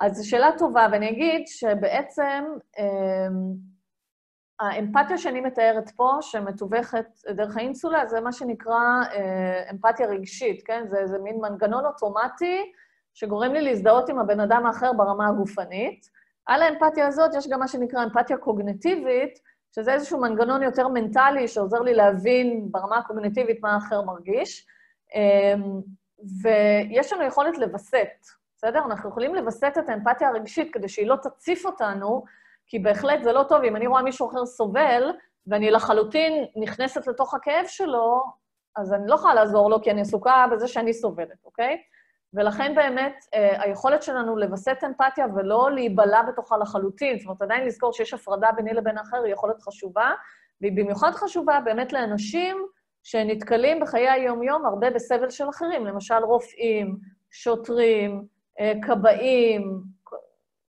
Speaker 1: אז זו שאלה טובה, ואני אגיד שבעצם אמ, האמפתיה שאני מתארת פה, שמתווכת דרך האינסולה, זה מה שנקרא אה, אמפתיה רגשית, כן? זה, זה מין מנגנון אוטומטי שגורם לי להזדהות עם הבן אדם האחר ברמה הגופנית. על האמפתיה הזאת יש גם מה שנקרא אמפתיה קוגנטיבית, שזה איזשהו מנגנון יותר מנטלי שעוזר לי להבין ברמה הקוגנטיבית מה האחר מרגיש. אמ, ויש לנו יכולת לווסת, בסדר? אנחנו יכולים לווסת את האמפתיה הרגשית כדי שהיא לא תציף אותנו, כי בהחלט זה לא טוב. אם אני רואה מישהו אחר סובל, ואני לחלוטין נכנסת לתוך הכאב שלו, אז אני לא יכולה לעזור לו, כי אני עסוקה בזה שאני סובלת, אוקיי? ולכן באמת אה, היכולת שלנו לווסת אמפתיה ולא להיבלע בתוכה לחלוטין, זאת אומרת, עדיין לזכור שיש הפרדה ביני לבין האחר היא יכולת חשובה, והיא במיוחד חשובה באמת לאנשים שנתקלים בחיי היום-יום הרבה בסבל של אחרים, למשל רופאים, שוטרים, אה, כבאים,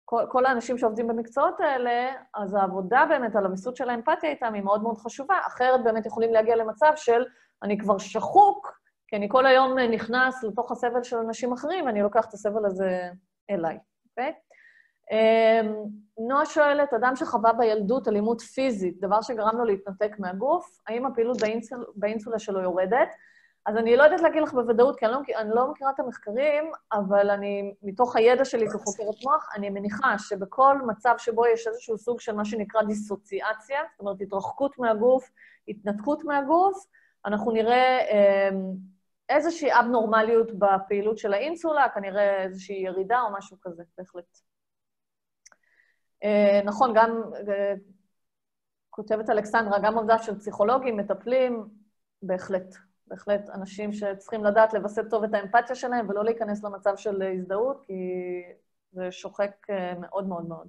Speaker 1: כל, כל האנשים שעובדים במקצועות האלה, אז העבודה באמת על הוויסות של האמפתיה איתם היא מאוד מאוד חשובה, אחרת באמת יכולים להגיע למצב של אני כבר שחוק, כי אני כל היום נכנס לתוך הסבל של אנשים אחרים, ואני לוקח את הסבל הזה אליי, אוקיי? אמ, נועה שואלת, אדם שחווה בילדות אלימות פיזית, דבר שגרם לו להתנתק מהגוף, האם הפעילות באינסול, באינסולה שלו יורדת? אז אני לא יודעת להגיד לך בוודאות, כי אני לא, אני לא מכירה את המחקרים, אבל אני, מתוך הידע שלי כחוקרת מוח, אני מניחה שבכל מצב שבו יש איזשהו סוג של מה שנקרא דיסוציאציה, זאת אומרת, התרחקות מהגוף, התנתקות מהגוף, אנחנו נראה אה, איזושהי אבנורמליות בפעילות של האינסולה, כנראה איזושהי ירידה או משהו כזה, בהחלט. אה, נכון, גם אה, כותבת אלכסנדרה, גם עובדה של פסיכולוגים, מטפלים, בהחלט. בהחלט אנשים שצריכים לדעת לווסת טוב את האמפתיה שלהם ולא להיכנס למצב של הזדהות, כי זה שוחק אה, מאוד מאוד מאוד.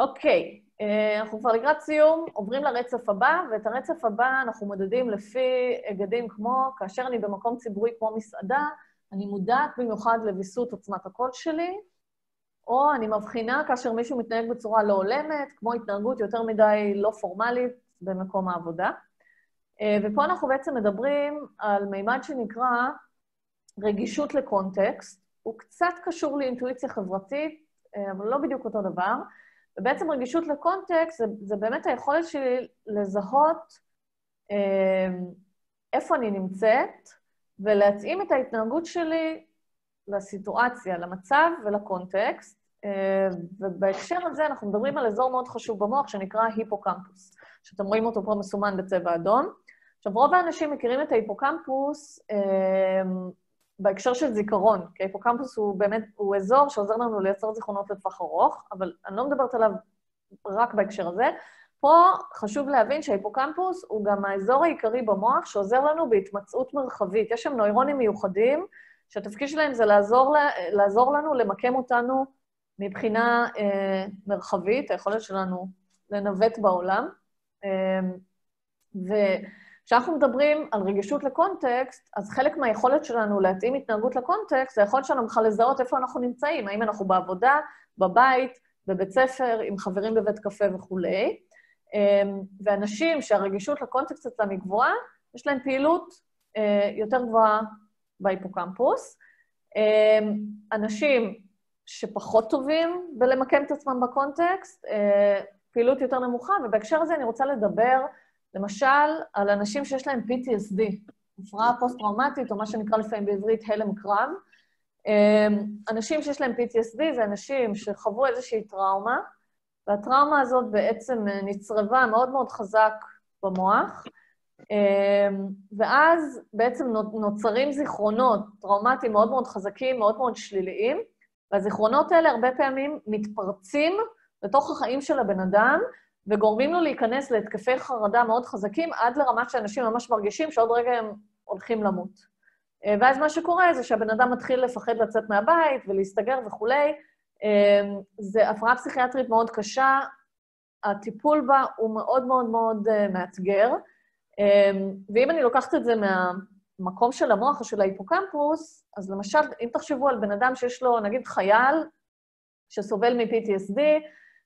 Speaker 1: אוקיי, אה, אנחנו כבר לקראת סיום, עוברים לרצף הבא, ואת הרצף הבא אנחנו מודדים לפי היגדים כמו, כאשר אני במקום ציבורי כמו מסעדה, אני מודעת במיוחד לוויסות עוצמת הקול שלי, או אני מבחינה כאשר מישהו מתנהג בצורה לא הולמת, כמו התנהגות יותר מדי לא פורמלית במקום העבודה. אה, ופה אנחנו בעצם מדברים על מימד שנקרא רגישות לקונטקסט. הוא קצת קשור לאינטואיציה חברתית, אה, אבל לא בדיוק אותו דבר. ובעצם רגישות לקונטקסט זה, זה באמת היכולת שלי לזהות אה, איפה אני נמצאת, ולהתאים את ההתנהגות שלי לסיטואציה, למצב ולקונטקסט. ובהקשר הזה אנחנו מדברים על אזור מאוד חשוב במוח שנקרא היפוקמפוס, שאתם רואים אותו פה מסומן בצבע אדום. עכשיו, רוב האנשים מכירים את ההיפוקמפוס אה, בהקשר של זיכרון, כי ההיפוקמפוס הוא באמת, הוא אזור שעוזר לנו לייצר זיכרונות לטווח ארוך, אבל אני לא מדברת עליו רק בהקשר הזה. פה חשוב להבין שההיפוקמפוס הוא גם האזור העיקרי במוח שעוזר לנו בהתמצאות מרחבית. יש שם נוירונים מיוחדים, שהתפקיד שלהם זה לעזור, לעזור לנו למקם אותנו מבחינה אה, מרחבית, היכולת שלנו לנווט בעולם. אה, ו... כשאנחנו מדברים על רגישות לקונטקסט, אז חלק מהיכולת שלנו להתאים התנהגות לקונטקסט, זה היכולת שלנו בכלל לזהות איפה אנחנו נמצאים, האם אנחנו בעבודה, בבית, בבית ספר, עם חברים בבית קפה וכולי. אמ, ואנשים שהרגישות לקונטקסט אצלם היא גבוהה, יש להם פעילות אה, יותר גבוהה בהיפוקמפוס. אנשים שפחות טובים בלמקם את עצמם בקונטקסט, פעילות יותר נמוכה, ובהקשר הזה אני רוצה לדבר, למשל, על אנשים שיש להם PTSD, הפרעה פוסט-טראומטית, או מה שנקרא לפעמים בעברית הלם קרב. אנשים שיש להם PTSD זה אנשים שחוו איזושהי טראומה, והטראומה הזאת בעצם נצרבה מאוד מאוד חזק במוח, ואז בעצם נוצרים זיכרונות טראומטיים מאוד מאוד חזקים, מאוד מאוד שליליים, והזיכרונות האלה הרבה פעמים מתפרצים לתוך החיים של הבן אדם, וגורמים לו להיכנס להתקפי חרדה מאוד חזקים, עד לרמה שאנשים ממש מרגישים שעוד רגע הם הולכים למות. ואז מה שקורה זה שהבן אדם מתחיל לפחד לצאת מהבית ולהסתגר וכולי. זו הפרעה פסיכיאטרית מאוד קשה, הטיפול בה הוא מאוד מאוד מאוד מאתגר. ואם אני לוקחת את זה מהמקום של המוח או של ההיפוקמפוס, אז למשל, אם תחשבו על בן אדם שיש לו, נגיד חייל שסובל מ-PTSD,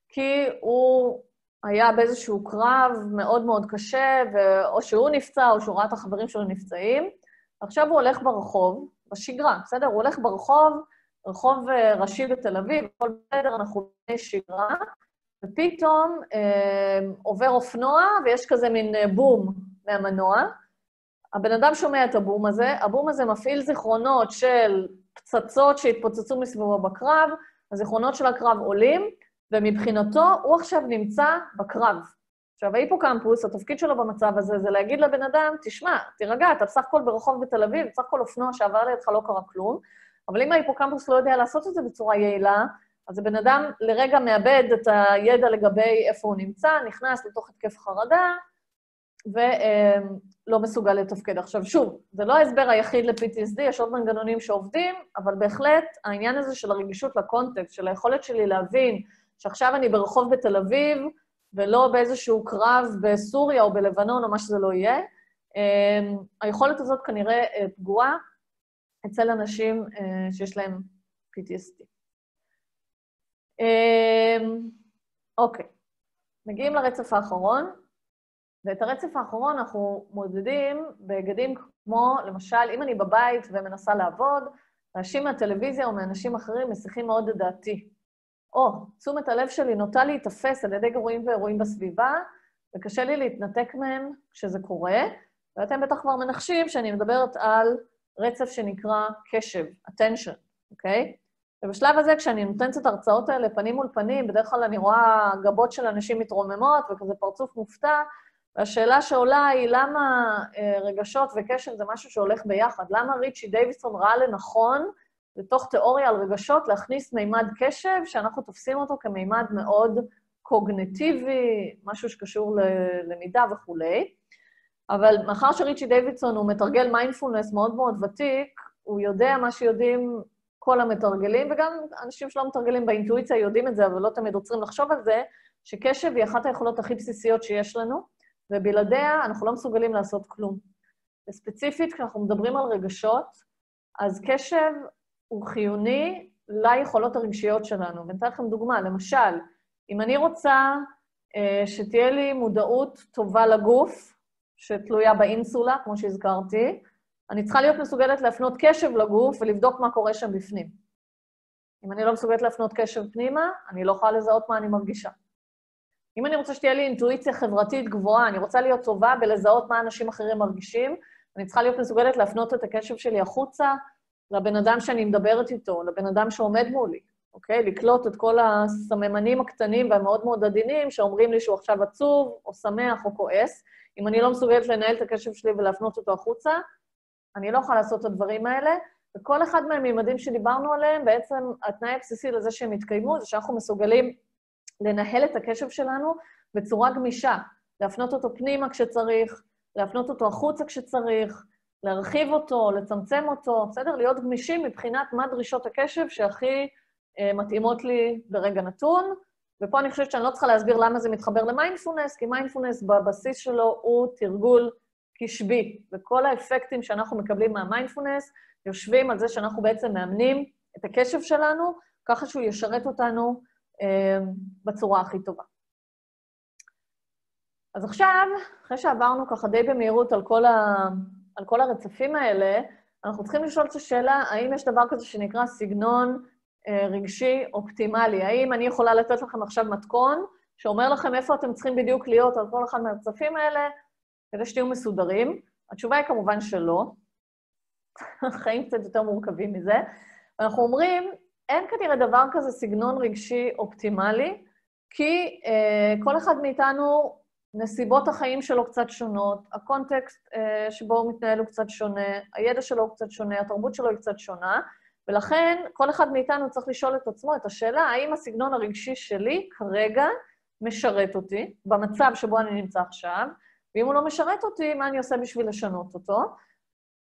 Speaker 1: כי הוא היה באיזשהו קרב מאוד מאוד קשה, או שהוא נפצע או שהוא ראה את החברים שלו נפצעים, עכשיו הוא הולך ברחוב, בשגרה, בסדר? הוא הולך ברחוב, רחוב ראשי בתל אביב, בכל בסדר, אנחנו בני שגרה, ופתאום אה, עובר אופנוע ויש כזה מין בום מהמנוע. הבן אדם שומע את הבום הזה, הבום הזה מפעיל זיכרונות של פצצות שהתפוצצו מסביבו בקרב, הזיכרונות של הקרב עולים, ומבחינתו הוא עכשיו נמצא בקרב. עכשיו, ההיפוקמפוס, התפקיד שלו במצב הזה זה להגיד לבן אדם, תשמע, תירגע, אתה בסך הכל ברחוב בתל אביב, בסך הכל אופנוע שעבר לידך לא קרה כלום, אבל אם ההיפוקמפוס לא יודע לעשות את זה בצורה יעילה, אז הבן אדם לרגע מאבד את הידע לגבי איפה הוא נמצא, נכנס לתוך התקף חרדה, ולא מסוגל לתפקד. עכשיו, שוב, זה לא ההסבר היחיד ל-PTSD, יש עוד מנגנונים שעובדים, אבל בהחלט העניין הזה של הרגישות לקונטקסט, של היכולת שלי להבין שעכשיו אני ברחוב בתל אביב, ולא באיזשהו קרב בסוריה או בלבנון או מה שזה לא יהיה, היכולת הזאת כנראה פגועה אצל אנשים שיש להם PTSD. אוקיי, מגיעים לרצף האחרון, ואת הרצף האחרון אנחנו מודדים בגדים כמו, למשל, אם אני בבית ומנסה לעבוד, אנשים מהטלוויזיה או מאנשים אחרים מסיחים מאוד את דעתי. או, תשומת הלב שלי נוטה להיתפס על ידי גרועים ואירועים בסביבה, וקשה לי להתנתק מהם כשזה קורה, ואתם בטח כבר מנחשים שאני מדברת על רצף שנקרא קשב, attention, אוקיי? ובשלב הזה, כשאני נותנת את ההרצאות האלה פנים מול פנים, בדרך כלל אני רואה גבות של אנשים מתרוממות וכזה פרצוף מופתע, והשאלה שעולה היא למה אה, רגשות וקשב זה משהו שהולך ביחד? למה ריצ'י דייוויסון ראה לנכון, לתוך תיאוריה על רגשות, להכניס מימד קשב, שאנחנו תופסים אותו כמימד מאוד קוגנטיבי, משהו שקשור ללמידה וכולי. אבל מאחר שריצ'י דייווידסון הוא מתרגל מיינדפולנס מאוד מאוד ותיק, הוא יודע מה שיודעים כל המתרגלים, וגם אנשים שלא מתרגלים באינטואיציה יודעים את זה, אבל לא תמיד עוצרים לחשוב על זה, שקשב היא אחת היכולות הכי בסיסיות שיש לנו, ובלעדיה אנחנו לא מסוגלים לעשות כלום. וספציפית, כשאנחנו מדברים על רגשות, אז קשב הוא חיוני ליכולות הרגשיות שלנו. ואני אתן לכם דוגמה, למשל, אם אני רוצה אה, שתהיה לי מודעות טובה לגוף, שתלויה באינסולה, כמו שהזכרתי, אני צריכה להיות מסוגלת להפנות קשב לגוף ולבדוק מה קורה שם בפנים. אם אני לא מסוגלת להפנות קשב פנימה, אני לא יכולה לזהות מה אני מרגישה. אם אני רוצה שתהיה לי אינטואיציה חברתית גבוהה, אני רוצה להיות טובה בלזהות מה אנשים אחרים מרגישים, אני צריכה להיות מסוגלת להפנות את הקשב שלי החוצה לבן אדם שאני מדברת איתו, לבן אדם שעומד מולי, אוקיי? לקלוט את כל הסממנים הקטנים והמאוד מאוד עדינים שאומרים לי שהוא עכשיו עצוב, או שמח, או כועס. אם אני לא מסוגלת לנהל את הקשב שלי ולהפנות אותו החוצה, אני לא יכולה לעשות את הדברים האלה, וכל אחד מהמימדים שדיברנו עליהם, בעצם התנאי הבסיסי לזה שהם יתקיימו, זה שאנחנו מסוגלים לנהל את הקשב שלנו בצורה גמישה, להפנות אותו פנימה כשצריך, להפנות אותו החוצה כשצריך, להרחיב אותו, לצמצם אותו, בסדר? להיות גמישים מבחינת מה דרישות הקשב שהכי אה, מתאימות לי ברגע נתון. ופה אני חושבת שאני לא צריכה להסביר למה זה מתחבר למיינדפולנס, כי מיינדפולנס בבסיס שלו הוא תרגול קשבי, וכל האפקטים שאנחנו מקבלים מהמיינדפולנס יושבים על זה שאנחנו בעצם מאמנים את הקשב שלנו, ככה שהוא ישרת אותנו אה, בצורה הכי טובה. אז עכשיו, אחרי שעברנו ככה די במהירות על כל, על כל הרצפים האלה, אנחנו צריכים לשאול את השאלה, האם יש דבר כזה שנקרא סגנון אה, רגשי אופטימלי? האם אני יכולה לתת לכם עכשיו מתכון שאומר לכם איפה אתם צריכים בדיוק להיות על כל אחד מהצפים האלה, כדי שתהיו מסודרים? התשובה היא כמובן שלא. *laughs* החיים קצת יותר מורכבים מזה. אנחנו אומרים, אין כנראה דבר כזה סגנון רגשי אופטימלי, כי אה, כל אחד מאיתנו, נסיבות החיים שלו קצת שונות, הקונטקסט אה, שבו הוא מתנהל הוא קצת שונה, הידע שלו הוא קצת שונה, התרבות שלו היא קצת שונה, ולכן כל אחד מאיתנו צריך לשאול את עצמו את השאלה, האם הסגנון הרגשי שלי כרגע משרת אותי במצב שבו אני נמצא עכשיו, ואם הוא לא משרת אותי, מה אני עושה בשביל לשנות אותו?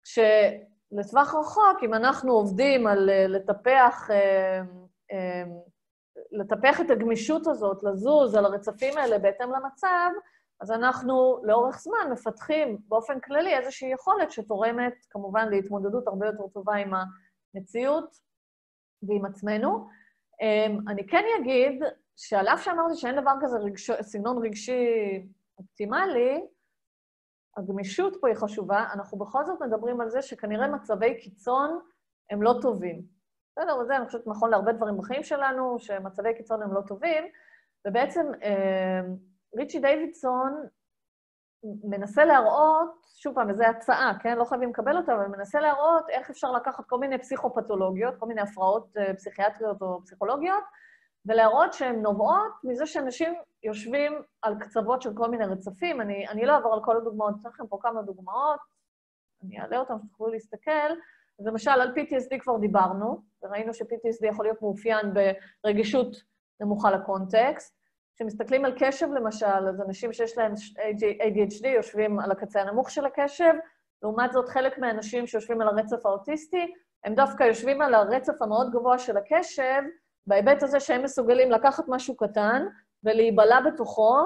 Speaker 1: שלטווח רחוק, אם אנחנו עובדים על אה, לטפח, אה, לטפח את הגמישות הזאת, לזוז על הרצפים האלה בהתאם למצב, אז אנחנו לאורך זמן מפתחים באופן כללי איזושהי יכולת שתורמת כמובן להתמודדות הרבה יותר טובה עם המציאות ועם עצמנו. אני כן אגיד שעל אף שאמרתי שאין דבר כזה רגש... סגנון רגשי אופטימלי, הגמישות פה היא חשובה, אנחנו בכל זאת מדברים על זה שכנראה מצבי קיצון הם לא טובים. בסדר, וזה אני חושבת נכון להרבה דברים בחיים שלנו, שמצבי קיצון הם לא טובים, ובעצם אה, ריצ'י דיווידסון מנסה להראות, שוב פעם, וזו הצעה, כן? לא חייבים לקבל אותה, אבל מנסה להראות איך אפשר לקחת כל מיני פסיכופתולוגיות, כל מיני הפרעות אה, פסיכיאטריות או פסיכולוגיות, ולהראות שהן נובעות מזה שאנשים יושבים על קצוות של כל מיני רצפים. אני, אני לא אעבור על כל הדוגמאות, אתן לכם פה כמה דוגמאות, אני אעלה אותן, שתוכלו להסתכל. אז למשל, על PTSD כבר דיברנו, וראינו ש-PTSD יכול להיות מאופיין ברגישות נמוכה לקונטקסט. כשמסתכלים על קשב, למשל, אז אנשים שיש להם ADHD יושבים על הקצה הנמוך של הקשב, לעומת זאת, חלק מהאנשים שיושבים על הרצף האוטיסטי, הם דווקא יושבים על הרצף המאוד גבוה של הקשב, בהיבט הזה שהם מסוגלים לקחת משהו קטן ולהיבלע בתוכו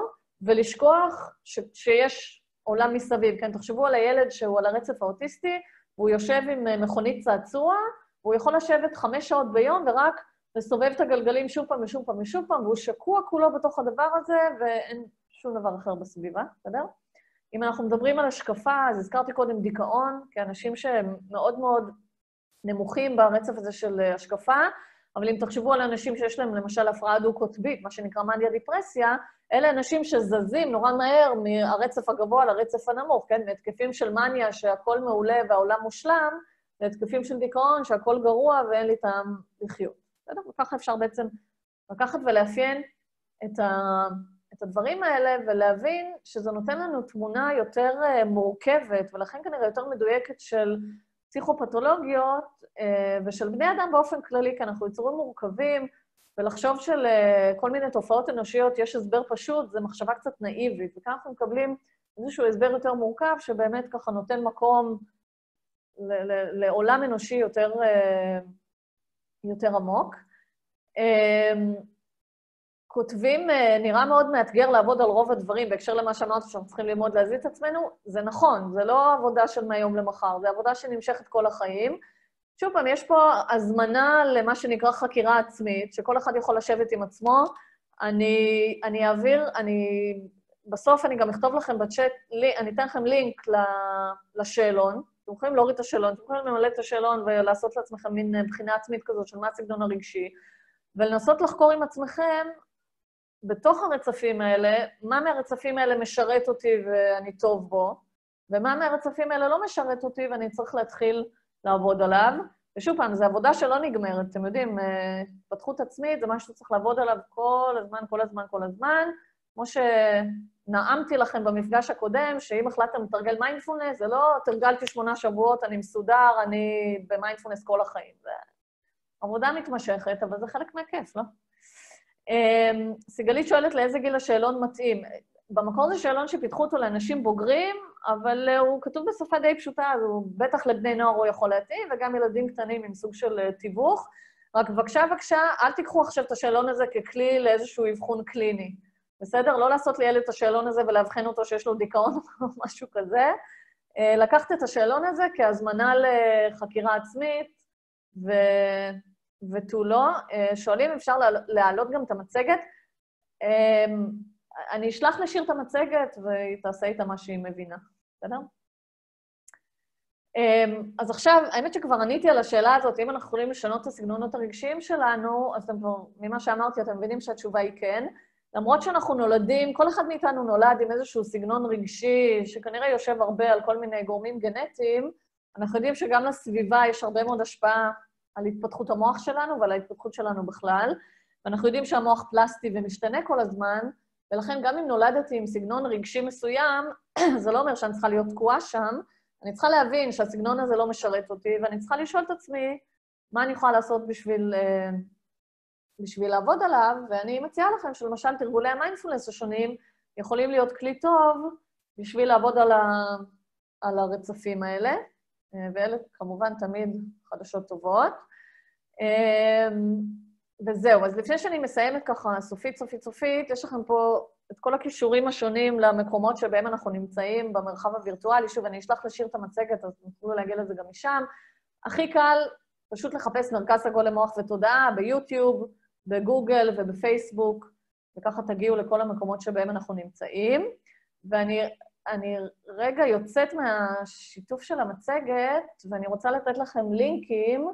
Speaker 1: ולשכוח ש- שיש עולם מסביב. כן, תחשבו על הילד שהוא על הרצף האוטיסטי, והוא יושב עם מכונית צעצוע, והוא יכול לשבת חמש שעות ביום ורק לסובב את הגלגלים שוב פעם ושוב פעם ושוב פעם, והוא שקוע כולו בתוך הדבר הזה, ואין שום דבר אחר בסביבה, בסדר? אם אנחנו מדברים על השקפה, אז הזכרתי קודם דיכאון, כאנשים שהם מאוד מאוד נמוכים ברצף הזה של אה, השקפה, אבל אם תחשבו על אנשים שיש להם למשל הפרעה דו-קוטבית, מה שנקרא מניה דיפרסיה, אלה אנשים שזזים נורא מהר מהרצף הגבוה לרצף הנמוך, כן? מהתקפים של מניה שהכול מעולה והעולם מושלם, להתקפים של דיכאון שהכול גרוע ואין לי טעם לחיות. בסדר? וככה אפשר בעצם לקחת ולאפיין את, ה, את הדברים האלה ולהבין שזה נותן לנו תמונה יותר אה, מורכבת, ולכן כנראה יותר מדויקת של פסיכופתולוגיות אה, ושל בני אדם באופן כללי, כי אנחנו יצורים מורכבים, ולחשוב שלכל מיני תופעות אנושיות יש הסבר פשוט, זו מחשבה קצת נאיבית. וכאן אנחנו מקבלים איזשהו הסבר יותר מורכב, שבאמת ככה נותן מקום לעולם אנושי יותר, אה, יותר עמוק. אה, כותבים, אה, נראה מאוד מאתגר לעבוד על רוב הדברים, בהקשר למה שאמרת שאנחנו צריכים ללמוד להזיז את עצמנו, זה נכון, זה לא עבודה של מהיום למחר, זה עבודה שנמשכת כל החיים. שוב פעם, יש פה הזמנה למה שנקרא חקירה עצמית, שכל אחד יכול לשבת עם עצמו. אני, אני אעביר, אני... בסוף אני גם אכתוב לכם בצ'אט, אני אתן לכם לינק לשאלון. אתם יכולים להוריד את השאלון, אתם יכולים למלא את השאלון ולעשות לעצמכם מין בחינה עצמית כזאת של מה הסגנון הרגשי, ולנסות לחקור עם עצמכם בתוך הרצפים האלה, מה מהרצפים האלה משרת אותי ואני טוב בו, ומה מהרצפים האלה לא משרת אותי ואני צריך להתחיל לעבוד עליו. ושוב פעם, זו עבודה שלא נגמרת. אתם יודעים, אה, התפתחות עצמית זה משהו שצריך לעבוד עליו כל הזמן, כל הזמן, כל הזמן. כמו שנאמתי לכם במפגש הקודם, שאם החלטתם לתרגל מיינדפולנס, זה לא תרגלתי שמונה שבועות, אני מסודר, אני במיינדפולנס כל החיים. זה עבודה מתמשכת, אבל זה חלק מהכיף, לא? אמ, סיגלית שואלת לאיזה גיל השאלון מתאים. במקור זה שאלון שפיתחו אותו לאנשים בוגרים, אבל אה, הוא כתוב בשפה די פשוטה, אז הוא בטח לבני נוער הוא יכול להתאים, וגם ילדים קטנים עם סוג של אה, תיווך. רק בבקשה, בבקשה, אל תיקחו עכשיו את השאלון הזה ככלי לאיזשהו אבחון קליני. בסדר? לא לעשות לילד את השאלון הזה ולאבחן אותו שיש לו דיכאון *laughs* או משהו כזה. אה, לקחת את השאלון הזה כהזמנה לחקירה עצמית, ו... ותו לא. שואלים אם אפשר להעלות גם את המצגת. אני אשלח לשיר את המצגת והיא תעשה איתה מה שהיא מבינה, בסדר? אז עכשיו, האמת שכבר עניתי על השאלה הזאת, אם אנחנו יכולים לשנות את הסגנונות הרגשיים שלנו, אז אתם כבר, ממה שאמרתי, אתם מבינים שהתשובה היא כן. למרות שאנחנו נולדים, כל אחד מאיתנו נולד עם איזשהו סגנון רגשי, שכנראה יושב הרבה על כל מיני גורמים גנטיים, אנחנו יודעים שגם לסביבה יש הרבה מאוד השפעה על התפתחות המוח שלנו ועל ההתפתחות שלנו בכלל, ואנחנו יודעים שהמוח פלסטי ומשתנה כל הזמן, ולכן גם אם נולדתי עם סגנון רגשי מסוים, *clears throat* זה לא אומר שאני צריכה להיות תקועה שם, אני צריכה להבין שהסגנון הזה לא משרת אותי, ואני צריכה לשאול את עצמי מה אני יכולה לעשות בשביל, אה, בשביל לעבוד עליו, ואני מציעה לכם שלמשל תרגולי המיינדפולנס השונים יכולים להיות כלי טוב בשביל לעבוד על, ה, על הרצפים האלה, אה, ואלה כמובן תמיד חדשות טובות. אה, וזהו, אז לפני שאני מסיימת ככה סופית, סופית, סופית, יש לכם פה את כל הכישורים השונים למקומות שבהם אנחנו נמצאים במרחב הווירטואלי. שוב, אני אשלח לשיר את המצגת, אז תוכלו להגיע לזה גם משם. הכי קל פשוט לחפש מרכז סגול למוח ותודעה ביוטיוב, בגוגל ובפייסבוק, וככה תגיעו לכל המקומות שבהם אנחנו נמצאים. ואני רגע יוצאת מהשיתוף של המצגת, ואני רוצה לתת לכם לינקים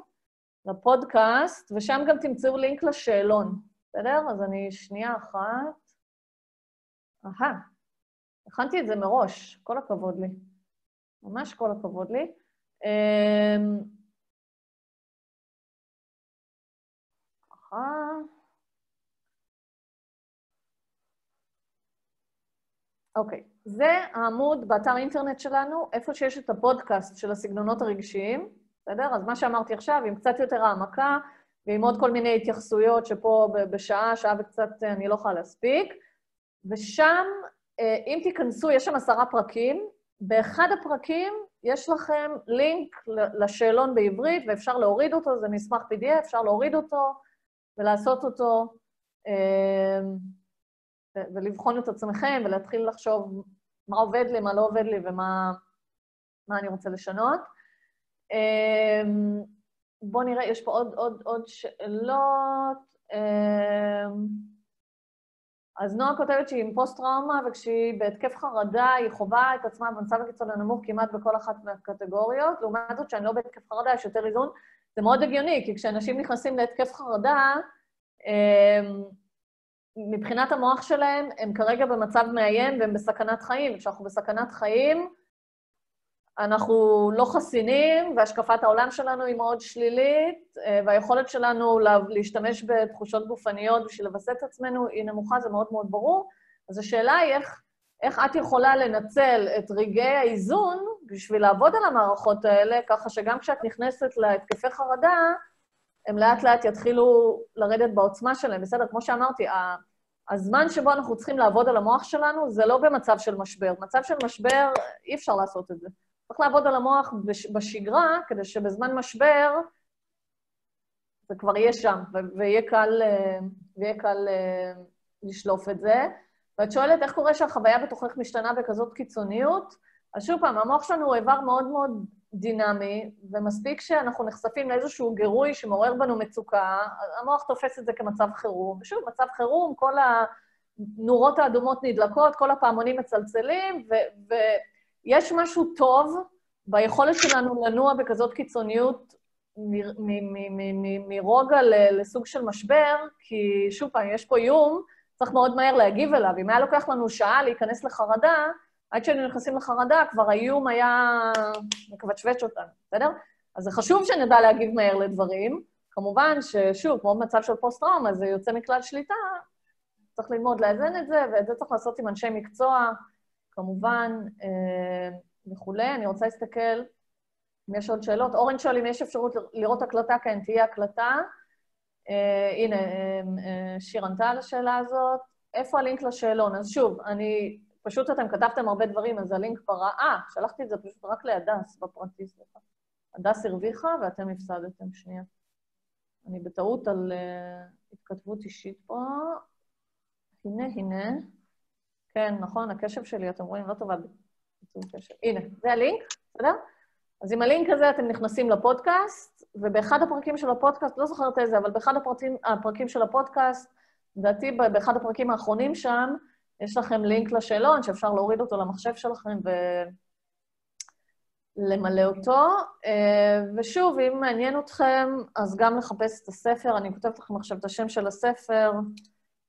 Speaker 1: לפודקאסט, ושם גם תמצאו לינק לשאלון, בסדר? אז אני שנייה אחת. אהה, הכנתי את זה מראש, כל הכבוד לי. ממש כל הכבוד לי. אמ, ככה. אוקיי, זה העמוד באתר אינטרנט שלנו, איפה שיש את הפודקאסט של הסגנונות הרגשיים, בסדר? אז מה שאמרתי עכשיו, עם קצת יותר העמקה ועם עוד כל מיני התייחסויות שפה בשעה, שעה וקצת אני לא יכולה להספיק. ושם, אה, אם תיכנסו, יש שם עשרה פרקים, באחד הפרקים יש לכם לינק לשאלון בעברית, ואפשר להוריד אותו, זה מסמך PDF, אפשר להוריד אותו ולעשות אותו, אה, ולבחון את עצמכם ולהתחיל לחשוב מה עובד לי, מה לא עובד לי ומה אני רוצה לשנות. אה, בואו נראה, יש פה עוד, עוד, עוד שאלות. אז נועה כותבת שהיא עם פוסט-טראומה, וכשהיא בהתקף חרדה, היא חווה את עצמה במצב הקיצון הנמוך כמעט בכל אחת מהקטגוריות. לעומת זאת, שאני לא בהתקף חרדה, יש יותר איזון. זה מאוד הגיוני, כי כשאנשים נכנסים להתקף חרדה, הם, מבחינת המוח שלהם, הם כרגע במצב מאיים והם בסכנת חיים. כשאנחנו בסכנת חיים, אנחנו לא חסינים, והשקפת העולם שלנו היא מאוד שלילית, אה, והיכולת שלנו להשתמש בתחושות גופניות בשביל לווסת את עצמנו היא נמוכה, זה מאוד מאוד ברור. אז השאלה היא איך, איך את יכולה לנצל את רגעי האיזון בשביל לעבוד על המערכות האלה, ככה שגם כשאת נכנסת להתקפי חרדה, הם לאט-לאט יתחילו לרדת בעוצמה שלהם. בסדר, כמו שאמרתי, הזמן שבו אנחנו צריכים לעבוד על המוח שלנו זה לא במצב של משבר. במצב של משבר אי אפשר לעשות את זה. צריך לעבוד על המוח בשגרה, כדי שבזמן משבר זה כבר יהיה שם, ויהיה קל, אה, ויהיה קל אה, לשלוף את זה. ואת שואלת איך קורה שהחוויה בתוכך משתנה בכזאת קיצוניות? אז שוב פעם, המוח שלנו הוא איבר מאוד מאוד דינמי, ומספיק שאנחנו נחשפים לאיזשהו גירוי שמעורר בנו מצוקה, המוח תופס את זה כמצב חירום. ושוב, מצב חירום, כל הנורות האדומות נדלקות, כל הפעמונים מצלצלים, ו- יש משהו טוב ביכולת שלנו לנוע בכזאת קיצוניות מרוגע לסוג של משבר, כי שוב פעם, יש פה איום, צריך מאוד מהר להגיב אליו. אם היה לוקח לנו שעה להיכנס לחרדה, עד שהיינו נכנסים לחרדה, כבר האיום היה מקווצ'ווץ' אותנו, בסדר? אז זה חשוב שנדע להגיב מהר לדברים. כמובן ששוב, כמו במצב של פוסט-טראומה, זה יוצא מכלל שליטה, צריך ללמוד לאזן את זה, ואת זה צריך לעשות עם אנשי מקצוע. כמובן, אה, וכולי. אני רוצה להסתכל אם יש עוד שאלות. אורן שואל אם יש אפשרות לראות הקלטה, כן, תהיה הקלטה. אה, הנה, אה, שיר ענתה על השאלה הזאת. איפה הלינק לשאלון? אז שוב, אני... פשוט אתם כתבתם הרבה דברים, אז הלינק כבר... אה, שלחתי את זה פשוט רק להדס בפרטי, סליחה. הדס הרוויחה ואתם הפסדתם, שנייה. אני בטעות על uh, התכתבות אישית פה. הנה, הנה. כן, נכון, הקשב שלי, אתם רואים, לא טובה בפיצול קשב. הנה, זה הלינק, בסדר? אז עם הלינק הזה אתם נכנסים לפודקאסט, ובאחד הפרקים של הפודקאסט, לא זוכרת איזה, אבל באחד הפרקים, הפרקים של הפודקאסט, לדעתי באחד הפרקים האחרונים שם, יש לכם לינק לשאלון שאפשר להוריד אותו למחשב שלכם ו... למלא אותו. אה, ושוב, אם מעניין אתכם, אז גם לחפש את הספר. אני כותבת לכם עכשיו את השם של הספר,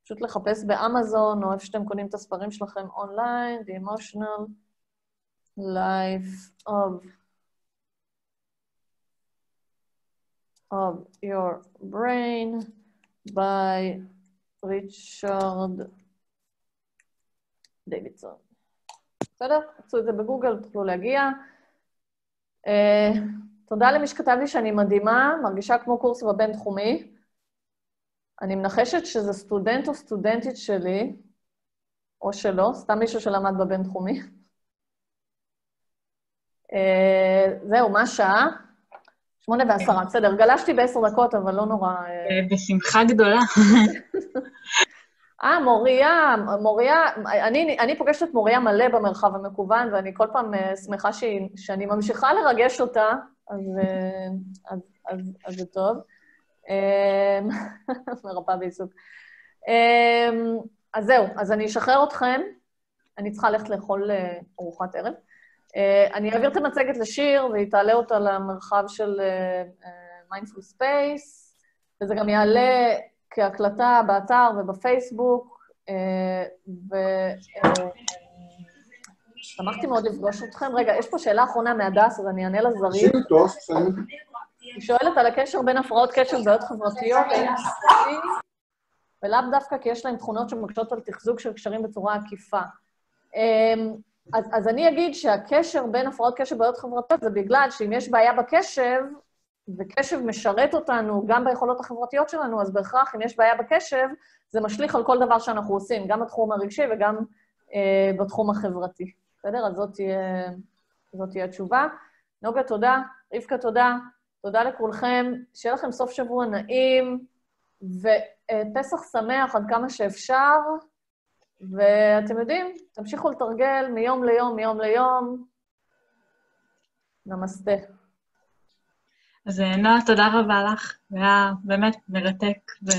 Speaker 1: פשוט לחפש באמזון, או איפה שאתם קונים את הספרים שלכם אונליין, The Emotional Life of, of Your Brain by ריצ'רד דיווידסון. בסדר? עשו את זה בגוגל, תוכלו להגיע. Uh, תודה למי שכתב לי שאני מדהימה, מרגישה כמו קורס בבינתחומי. אני מנחשת שזה סטודנט או סטודנטית שלי, או שלא, סתם מישהו שלמד בבינתחומי. Uh, זהו, מה השעה? שמונה ועשרה, בסדר. גלשתי בעשר דקות, אבל לא נורא...
Speaker 2: אה, בשמחה גדולה.
Speaker 1: אה, מוריה, מוריה, אני, אני פוגשת מוריה מלא במרחב המקוון, ואני כל פעם uh, שמחה שהיא, שאני ממשיכה לרגש אותה, אז, אז, אז, אז זה טוב. *laughs* מרפאה בעיסוק. אז זהו, אז אני אשחרר אתכם. אני צריכה ללכת לאכול ארוחת ערב. אה, אני אעביר את המצגת לשיר, והיא תעלה אותה למרחב של מיינדפול uh, ספייס, uh, וזה גם יעלה כהקלטה באתר ובפייסבוק, ושמחתי מאוד לפגוש אתכם. רגע, יש פה שאלה אחרונה מהדס, אז אני אענה לה זריז. היא שואלת על הקשר בין הפרעות קשב ובעיות חברתיות, ולאו דווקא כי יש להם תכונות שמקשות על תחזוק של קשרים בצורה עקיפה. אז, אז אני אגיד שהקשר בין הפרעות קשב ובעיות חברתיות זה בגלל שאם יש בעיה בקשב, וקשב משרת אותנו גם ביכולות החברתיות שלנו, אז בהכרח אם יש בעיה בקשב, זה משליך על כל דבר שאנחנו עושים, גם בתחום הרגשי וגם אה, בתחום החברתי. בסדר? אז זאת תהיה, זאת תהיה התשובה. נוגה, תודה. רבקה, תודה. תודה לכולכם. שיהיה לכם סוף שבוע נעים, ופסח שמח עד כמה שאפשר. ואתם יודעים, תמשיכו לתרגל מיום ליום, מיום ליום. נמסטה.
Speaker 2: אז נועה, תודה רבה לך. זה היה באמת מרתק, ו...